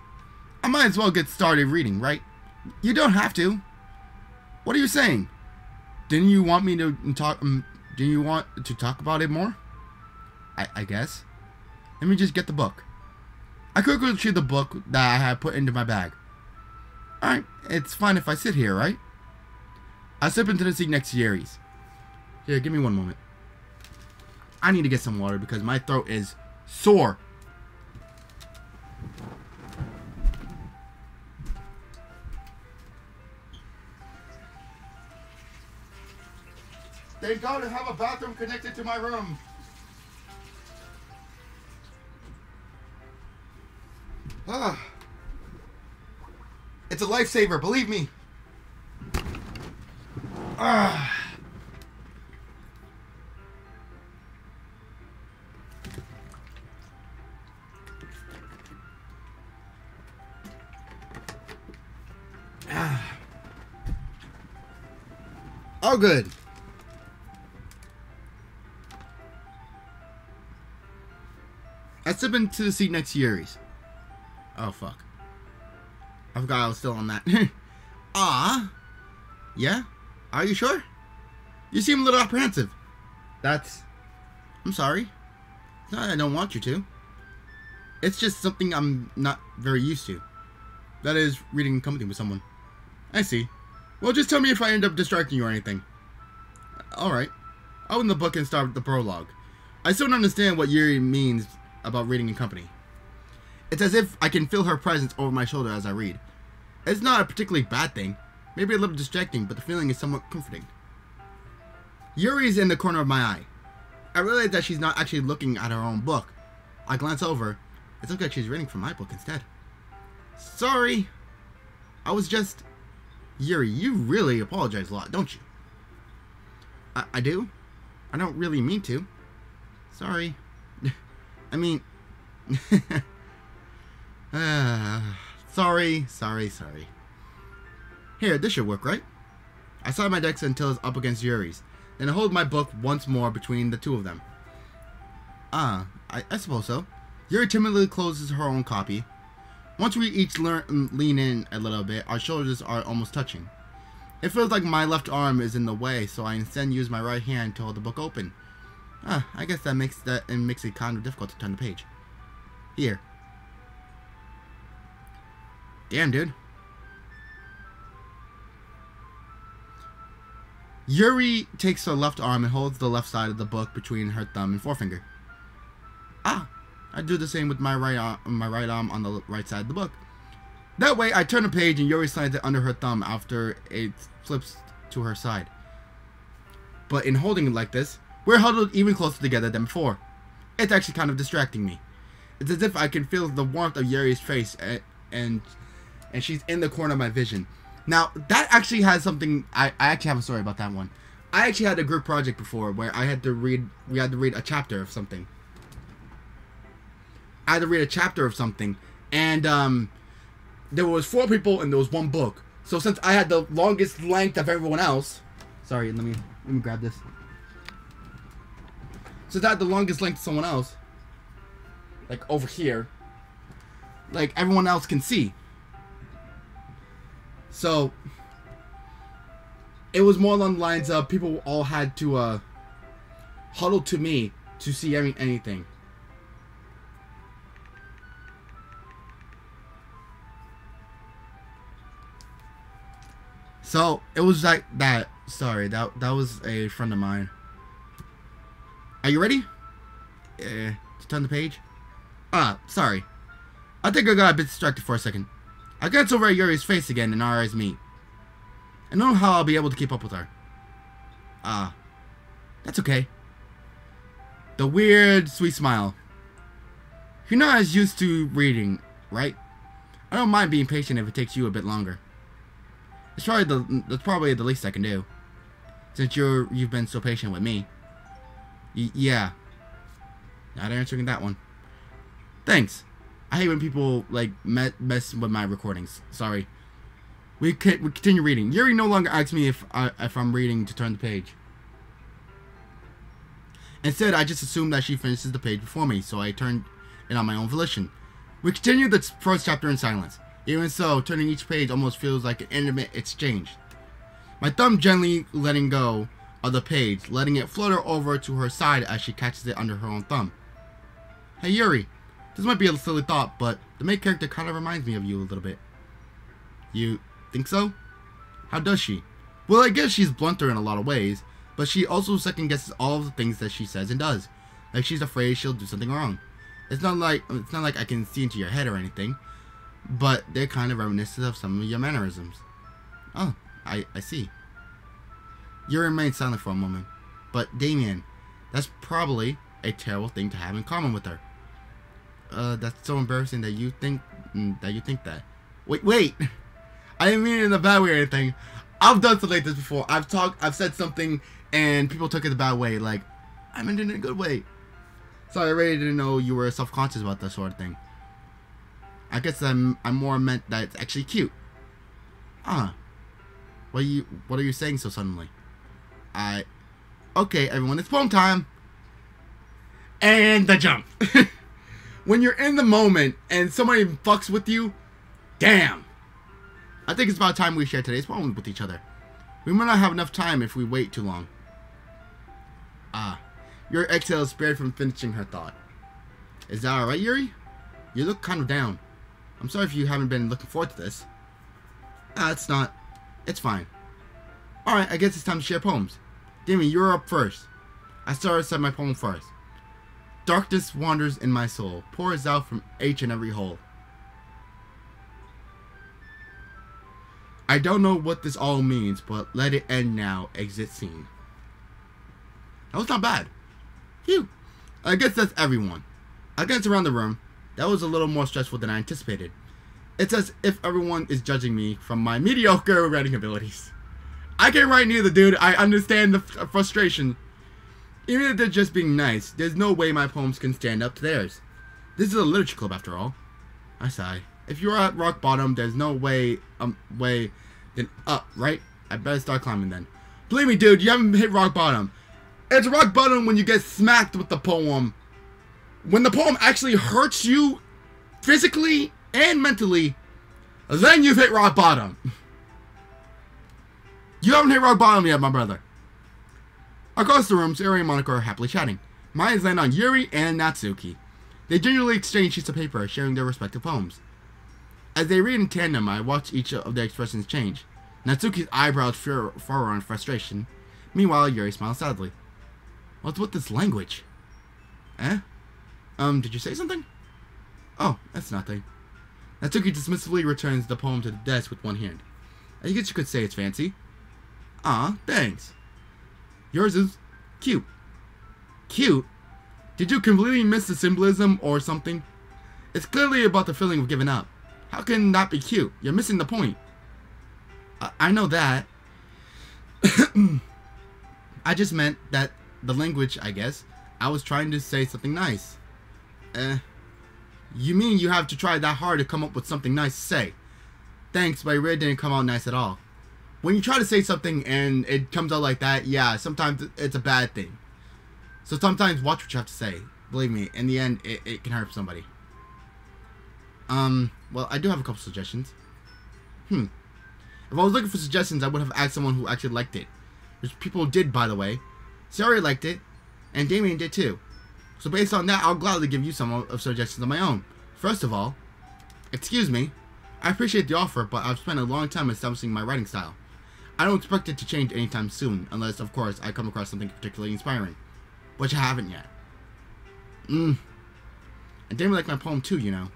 I might as well get started reading, right? You don't have to. What are you saying? Didn't you want me to talk? Um, do you want to talk about it more? I, I guess. Let me just get the book. I quickly retrieve the book that I had put into my bag. Alright, it's fine if I sit here, right? I slip into the seat next to Yuri's. Here, give me one moment. I need to get some water because my throat is sore. Thank God I have a bathroom connected to my room. Ah. It's a lifesaver, believe me. Ah. ah. Oh, good. I step into the seat next to Yuri's. Oh, fuck. I forgot I was still on that. ah. Yeah? Are you sure? You seem a little apprehensive. That's... I'm sorry. It's not I don't want you to. It's just something I'm not very used to. That is, reading company with someone. I see. Well, just tell me if I end up distracting you or anything. Alright. Open the book and start the prologue. I still don't understand what Yuri means about reading in company. It's as if I can feel her presence over my shoulder as I read. It's not a particularly bad thing, maybe a little distracting, but the feeling is somewhat comforting. Yuri's in the corner of my eye. I realize that she's not actually looking at her own book. I glance over. It looks like she's reading from my book instead. Sorry. I was just... Yuri, you really apologize a lot, don't you? I, I do? I don't really mean to. Sorry. I mean, uh, sorry, sorry, sorry. Here, this should work, right? I slide my dex until it's up against Yuri's. Then I hold my book once more between the two of them. Ah, I, I suppose so. Yuri timidly closes her own copy. Once we each learn, mm, lean in a little bit, our shoulders are almost touching. It feels like my left arm is in the way, so I instead use my right hand to hold the book open. Ah, I guess that makes that and makes it kind of difficult to turn the page. Here. Damn, dude. Yuri takes her left arm and holds the left side of the book between her thumb and forefinger. Ah, I do the same with my right arm, my right arm on the right side of the book. That way, I turn the page and Yuri slides it under her thumb after it flips to her side. But in holding it like this, we're huddled even closer together than before. It's actually kind of distracting me. It's as if I can feel the warmth of Yuri's face and, and and she's in the corner of my vision. Now, that actually has something I, I actually have a story about that one. I actually had a group project before where I had to read we had to read a chapter of something. I had to read a chapter of something and um there was four people and there was one book. So since I had the longest length of everyone else, sorry, let me let me grab this. Since that the longest length of someone else, like over here, like everyone else can see. So it was more along the lines of people all had to uh, huddle to me to see any, anything. So it was like that. Sorry, that that was a friend of mine. Are you ready? Uh, to turn the page. Ah, sorry. I think I got a bit distracted for a second. I glance over at Yuri's face again and our eyes meet. I don't know how I'll be able to keep up with her. Ah, that's okay. The weird, sweet smile. You're not as used to reading, right? I don't mind being patient if it takes you a bit longer. It's probably the that's probably the least I can do, since you're you've been so patient with me. Yeah. Not answering that one. Thanks. I hate when people like mess with my recordings. Sorry. We we continue reading. Yuri no longer asks me if I if I'm reading to turn the page. Instead, I just assume that she finishes the page before me, so I turn it on my own volition. We continue the first chapter in silence. Even so, turning each page almost feels like an intimate exchange. My thumb gently letting go of the page, letting it flutter over to her side as she catches it under her own thumb. Hey Yuri, this might be a silly thought, but the main character kind of reminds me of you a little bit. You think so? How does she? Well, I guess she's blunter in a lot of ways, but she also second guesses all of the things that she says and does. Like she's afraid she'll do something wrong. It's not like it's not like I can see into your head or anything, but they're kind of reminiscent of some of your mannerisms. Oh, I, I see. You remain silent for a moment. But, Damian, that's probably a terrible thing to have in common with her. Uh, that's so embarrassing that you think mm, that you think that. Wait, wait! I didn't mean it in a bad way or anything. I've done something like this before. I've talked, I've said something, and people took it the bad way. Like, I meant it in a good way. So I really didn't know you were self-conscious about that sort of thing. I guess I'm I'm more meant that it's actually cute. Ah. What are you what are you saying so suddenly? I Okay, everyone, it's poem time. And the jump. when you're in the moment and somebody fucks with you, damn. I think it's about time we share today's poem with each other. We might not have enough time if we wait too long. Ah. Your exhale is spared from finishing her thought. Is that alright, Yuri? You look kind of down. I'm sorry if you haven't been looking forward to this. Ah, it's not. It's fine. Alright, I guess it's time to share poems. Damian, you're up first. I started to set my poem first. Darkness wanders in my soul, pours out from each and every hole. I don't know what this all means, but let it end now, exit scene. That was not bad. Phew. I guess that's everyone. I glance around the room. That was a little more stressful than I anticipated. It's as if everyone is judging me from my mediocre writing abilities. I can't write neither, dude. I understand the frustration. Even if they're just being nice, there's no way my poems can stand up to theirs. This is a literature club, after all. I sigh. If you're at rock bottom, there's no way, um, way, then up, right? I better start climbing then. Believe me, dude, you haven't hit rock bottom. It's rock bottom when you get smacked with the poem when the poem actually hurts you physically and mentally, then you've hit rock bottom. You haven't hit rock bottom yet, my brother. Across the room, Sayori and Monika are happily chatting. Eyes land on Yuri and Natsuki. They generally exchange sheets of paper, sharing their respective poems. As they read in tandem, I watch each of their expressions change. Natsuki's eyebrows furrow in frustration. Meanwhile, Yuri smiles sadly. What's with this language? Eh? Um, did you say something? Oh, that's nothing. Natsuki dismissively returns the poem to the desk with one hand. I guess you could say it's fancy. Ah, thanks. Yours is cute. Cute? Did you completely miss the symbolism or something? It's clearly about the feeling of giving up. How can that be cute? You're missing the point. I, I know that. I just meant that the language, I guess. I was trying to say something nice. Eh. You mean you have to try that hard to come up with something nice to say? thanks, but it really didn't come out nice at all. When you try to say something and it comes out like that, yeah, sometimes it's a bad thing. So sometimes watch what you have to say. Believe me, in the end, it, it can hurt somebody. Um, well, I do have a couple suggestions. Hmm. If I was looking for suggestions, I would have asked someone who actually liked it. Which people did, by the way. Sayori liked it, and Damian did too. So based on that, I'll gladly give you some of suggestions of my own. First of all, excuse me, I appreciate the offer, but I've spent a long time establishing my writing style. I don't expect it to change anytime soon, unless, of course, I come across something particularly inspiring. Which I haven't yet. Mmm. And Damian liked my poem too, you know.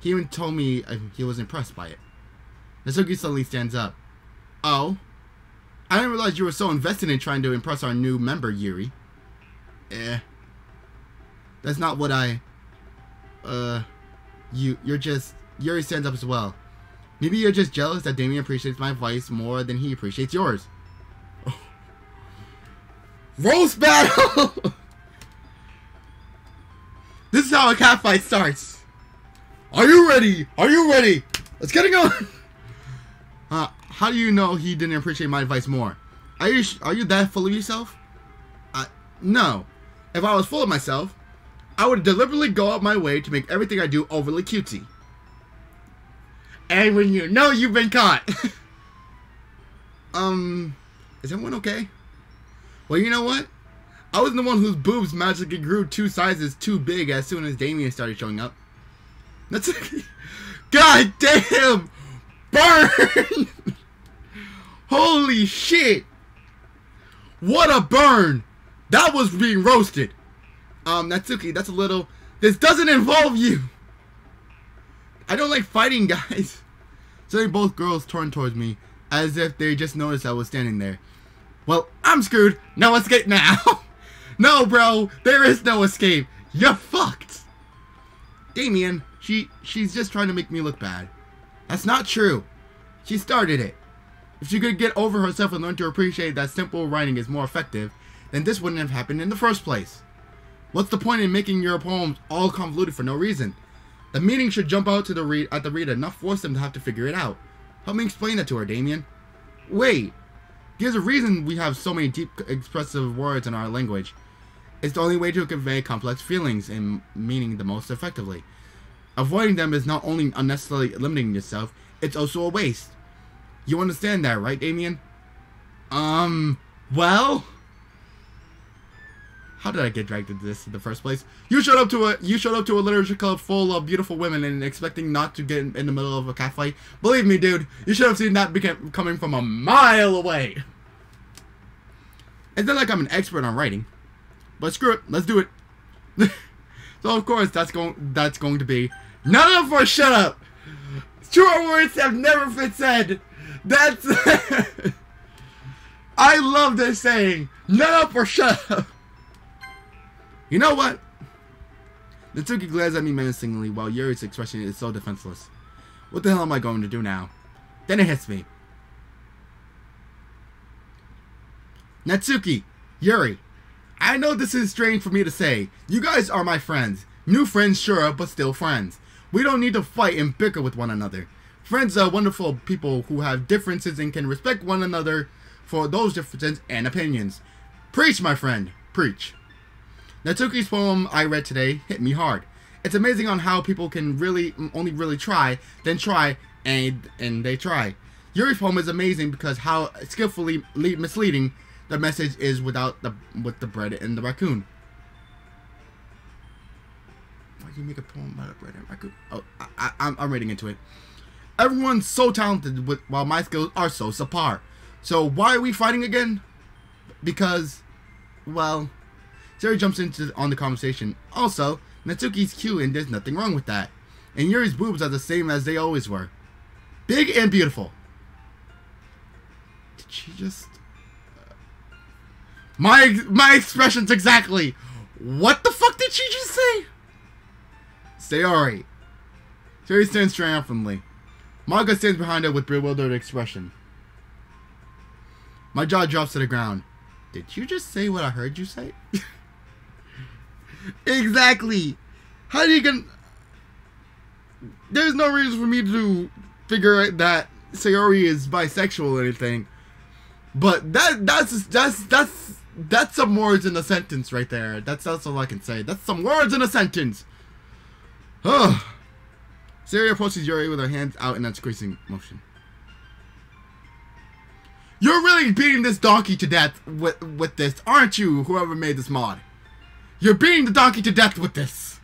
He even told me uh, he was impressed by it. Natsuki suddenly stands up. Oh? I didn't realize you were so invested in trying to impress our new member, Yuri. Eh. That's not what I... Uh... You, you're just... Yuri stands up as well. Maybe you're just jealous that Damian appreciates my advice more than he appreciates yours. Roast battle! this is how a cat fight starts. Are you ready? Are you ready? Let's get it going! Uh, how do you know he didn't appreciate my advice more? Are you are you that full of yourself? Uh, no. If I was full of myself, I would deliberately go out my way to make everything I do overly cutesy. And when you know you've been caught. um, is everyone okay? Well, you know what? I was the one whose boobs magically grew two sizes too big as soon as Damian started showing up. That's God damn! Burn! Holy shit! What a burn! That was being roasted. Um, Natsuki, that's a little... This doesn't involve you! I don't like fighting, guys. Suddenly both girls turned towards me, as if they just noticed I was standing there. Well, I'm screwed. No escape now. no, bro. There is no escape. You're fucked. Damian, she she's just trying to make me look bad. That's not true. She started it. If she could get over herself and learn to appreciate that simple writing is more effective, then this wouldn't have happened in the first place. What's the point in making your poems all convoluted for no reason? The meaning should jump out to the read at the reader, not force them to have to figure it out. Help me explain that to her, Damian. Wait, there's a reason we have so many deep, expressive words in our language. It's the only way to convey complex feelings and meaning the most effectively. Avoiding them is not only unnecessarily limiting yourself, it's also a waste. You understand that, right, Damian? Um, well... How did I get dragged into this in the first place? You showed up to a you showed up to a literature club full of beautiful women and expecting not to get in, in the middle of a catfight. Believe me, dude, you should have seen that became, coming from a mile away. It's not like I'm an expert on writing, but screw it, let's do it. so of course that's going that's going to be none of us shut up. Truer words have never been said. That's I love this saying. None up or shut up. You know what? Natsuki glares at me menacingly while Yuri's expression is so defenseless. What the hell am I going to do now? Then it hits me. Natsuki, Yuri, I know this is strange for me to say. You guys are my friends. New friends, sure, but still friends. We don't need to fight and bicker with one another. Friends are wonderful people who have differences and can respect one another for those differences and opinions. Preach, my friend. Preach. Natsuki's poem I read today hit me hard. It's amazing on how people can really only really try, then try, and and they try. Yuri's poem is amazing because how skillfully misleading the message is without the with the bread and the raccoon. Why do you make a poem about a bread and raccoon? Oh, I, I, I'm, reading into it. Everyone's so talented with, while my skills are so subpar. So why are we fighting again? Because, well, Sayori jumps into on the conversation. Also, Natsuki's cute and there's nothing wrong with that. And Yuri's boobs are the same as they always were. Big and beautiful. Did she just... Uh, my, my expressions exactly. What the fuck did she just say? Alright. Sayori stands triumphantly. Maga stands behind her with bewildered expression. My jaw drops to the ground. Did you just say what I heard you say? exactly. How do you can? There's no reason for me to figure out that Sayori is bisexual or anything, but that that's that's that's that's some words in a sentence right there. That's that's all I can say. That's some words in a sentence. Ugh. Sayori approaches Yuri with her hands out in that squeezing motion. You're really beating this donkey to death with with this, aren't you? Whoever made this mod, you're beating the donkey to death with this.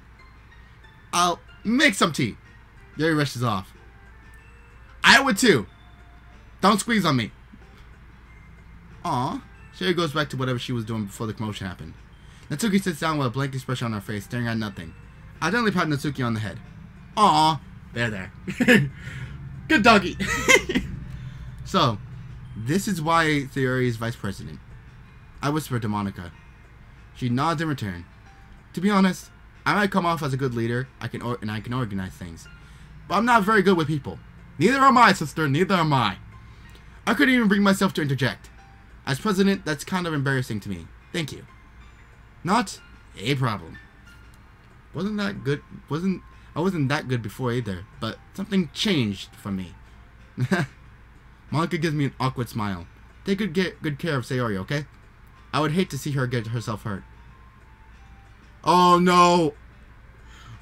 I'll make some tea. Yuri rushes off. I would too. Don't squeeze on me. Aw. Sherry goes back to whatever she was doing before the commotion happened. Natsuki sits down with a blank expression on her face, staring at nothing. I gently pat Natsuki on the head. Aw. There, there. Good doggy. so, this is why Sayori is vice president. I whispered to Monika. She nods in return. To be honest, I might come off as a good leader, I can and I can organize things. But I'm not very good with people. Neither am I, sister, neither am I. I couldn't even bring myself to interject. As president, that's kind of embarrassing to me. Thank you. Not a problem. Wasn't that good? Wasn't I wasn't that good before either, but something changed for me. Monika gives me an awkward smile. Take good get good care of Sayori, okay? I would hate to see her get herself hurt. Oh no!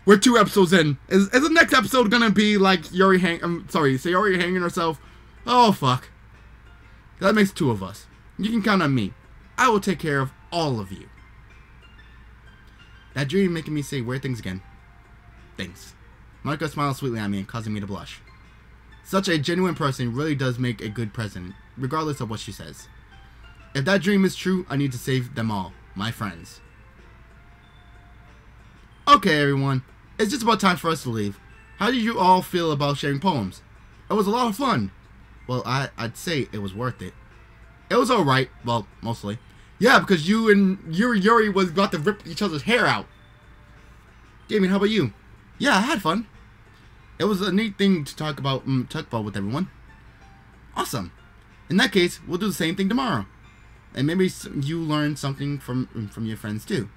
We're two episodes in. Is, is the next episode gonna be like Yuri hang? I'm sorry, Sayori hanging herself? Oh fuck! That makes two of us. You can count on me. I will take care of all of you. That dream making me say weird things again. Thanks. Monika smiles sweetly at me, causing me to blush. Such a genuine person really does make a good president, regardless of what she says. If that dream is true, I need to save them all, my friends. Okay, everyone. It's just about time for us to leave. How did you all feel about sharing poems? It was a lot of fun. Well, I, I'd say it was worth it. It was alright. Well, mostly. Yeah, because you and Yuri Yuri was about to rip each other's hair out. Damian, how about you? Yeah, I had fun. It was a neat thing to talk about um, talk about with everyone. Awesome. In that case, we'll do the same thing tomorrow, and maybe you learn something from from your friends too.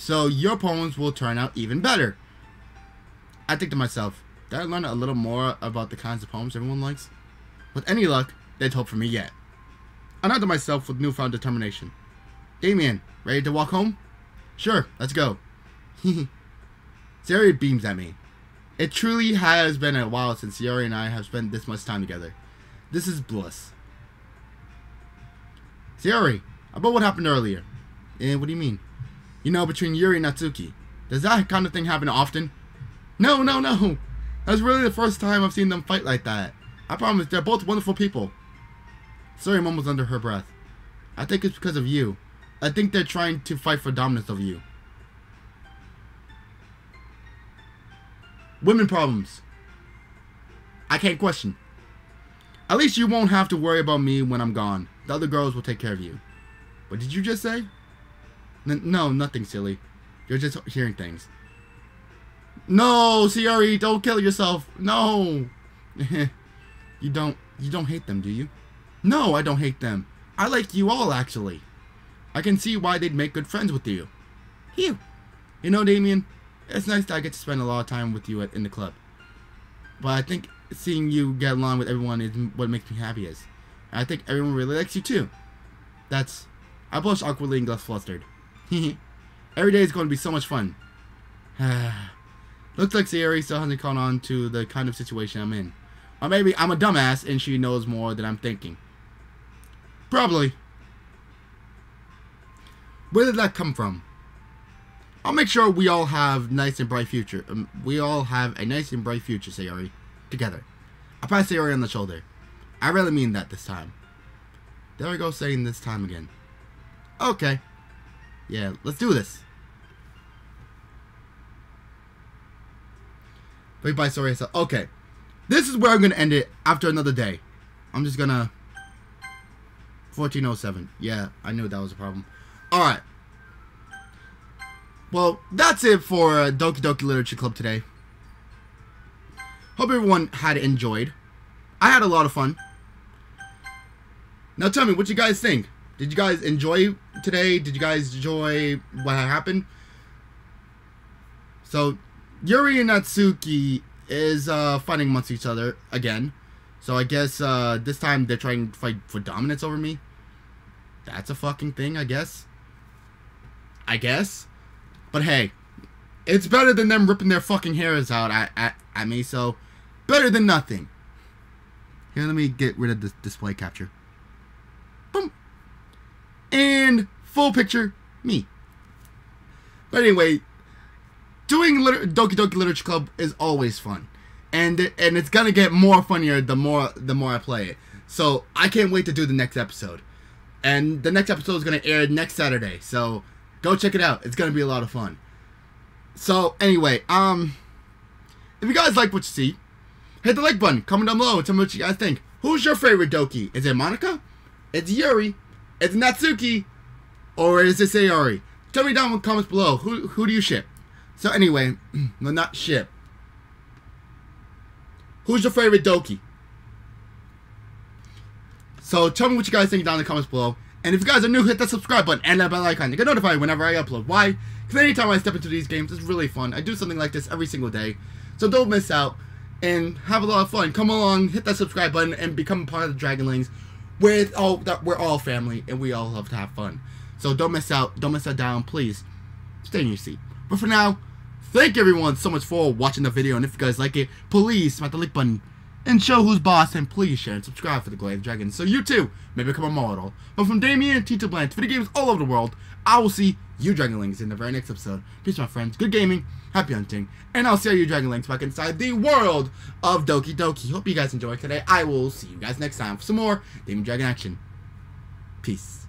So your poems will turn out even better. I think to myself, did I learn a little more about the kinds of poems everyone likes? With any luck, they'd hope for me yet. I nod to myself with newfound determination. Damian, ready to walk home? Sure, let's go. Sayori beams at me. It truly has been a while since Sayori and I have spent this much time together. This is bliss. Sayori, about what happened earlier. Eh, what do you mean? You know, between Yuri and Natsuki. Does that kind of thing happen often? No, no, no. That's really the first time I've seen them fight like that. I promise, they're both wonderful people. Sayori mumbles under her breath. I think it's because of you. I think they're trying to fight for dominance over you. Women problems. I can't question. At least you won't have to worry about me when I'm gone. The other girls will take care of you. What did you just say? N no, nothing silly. You're just hearing things. No, Sayori, don't kill yourself. No. you don't you don't hate them, do you? No, I don't hate them. I like you all actually. I can see why they'd make good friends with you. Phew. You know, Damian, it's nice that I get to spend a lot of time with you at, in the club. But I think seeing you get along with everyone is what makes me happiest. And I think everyone really likes you too. That's... I blush awkwardly and get flustered. Every day is going to be so much fun. Looks like Sayori still hasn't caught on to the kind of situation I'm in. Or maybe I'm a dumbass and she knows more than I'm thinking. Probably. Where did that come from? I'll make sure we all have nice and bright future. Um, we all have a nice and bright future, Sayori. Together. I pat Sayori on the shoulder. I really mean that this time. There we go saying this time again. Okay. Yeah, let's do this. Wait, bye, sorry. So, okay. This is where I'm going to end it after another day. I'm just going to... 1407. Yeah, I knew that was a problem. Alright. Well, that's it for uh, Doki Doki Literature Club today. Hope everyone had enjoyed. I had a lot of fun. Now tell me, what you guys think? Did you guys enjoy today? Did you guys enjoy what happened? So, Yuri and Natsuki is uh, fighting amongst each other again. So I guess uh, this time they're trying to fight for dominance over me. That's a fucking thing, I guess. I guess. But hey, it's better than them ripping their fucking hairs out at, at, at me, so better than nothing. Here, let me get rid of this display capture. And full picture, me. But anyway, doing liter- Doki Doki Literature Club is always fun, and and it's gonna get more funnier the more the more I play it. So I can't wait to do the next episode, and the next episode is gonna air next Saturday. So go check it out. It's gonna be a lot of fun. So anyway, um, if you guys like what you see, hit the like button, comment down below, and tell me what you guys think. Who's your favorite Doki? Is it Monika? It's Yuri? It's Natsuki? Or is it Sayori? Tell me down in the comments below. Who who do you ship? So anyway, no, not ship. Who's your favorite Doki? So tell me what you guys think down in the comments below. And if you guys are new, hit that subscribe button and that bell icon to get notified whenever I upload. Why? Because anytime I step into these games, it's really fun. I do something like this every single day. So don't miss out and have a lot of fun. Come along, hit that subscribe button, and become a part of the Dragonlings. We're all that we're all family, and we all love to have fun. So don't miss out. Don't miss out down. Please stay in your seat. But for now, thank everyone so much for watching the video. And if you guys like it, please smash the like button and show who's boss. And please share and subscribe for the Glaive Dragon so you too may become a mortal. But from Damian and Tito Bland, video games all over the world, I will see you Dragonlings in the very next episode. Peace, my friends. Good gaming. Happy hunting. And I'll see you Dragonlings back inside the world of Doki Doki. Hope you guys enjoyed today. I will see you guys next time for some more Damian Dragon action. Peace.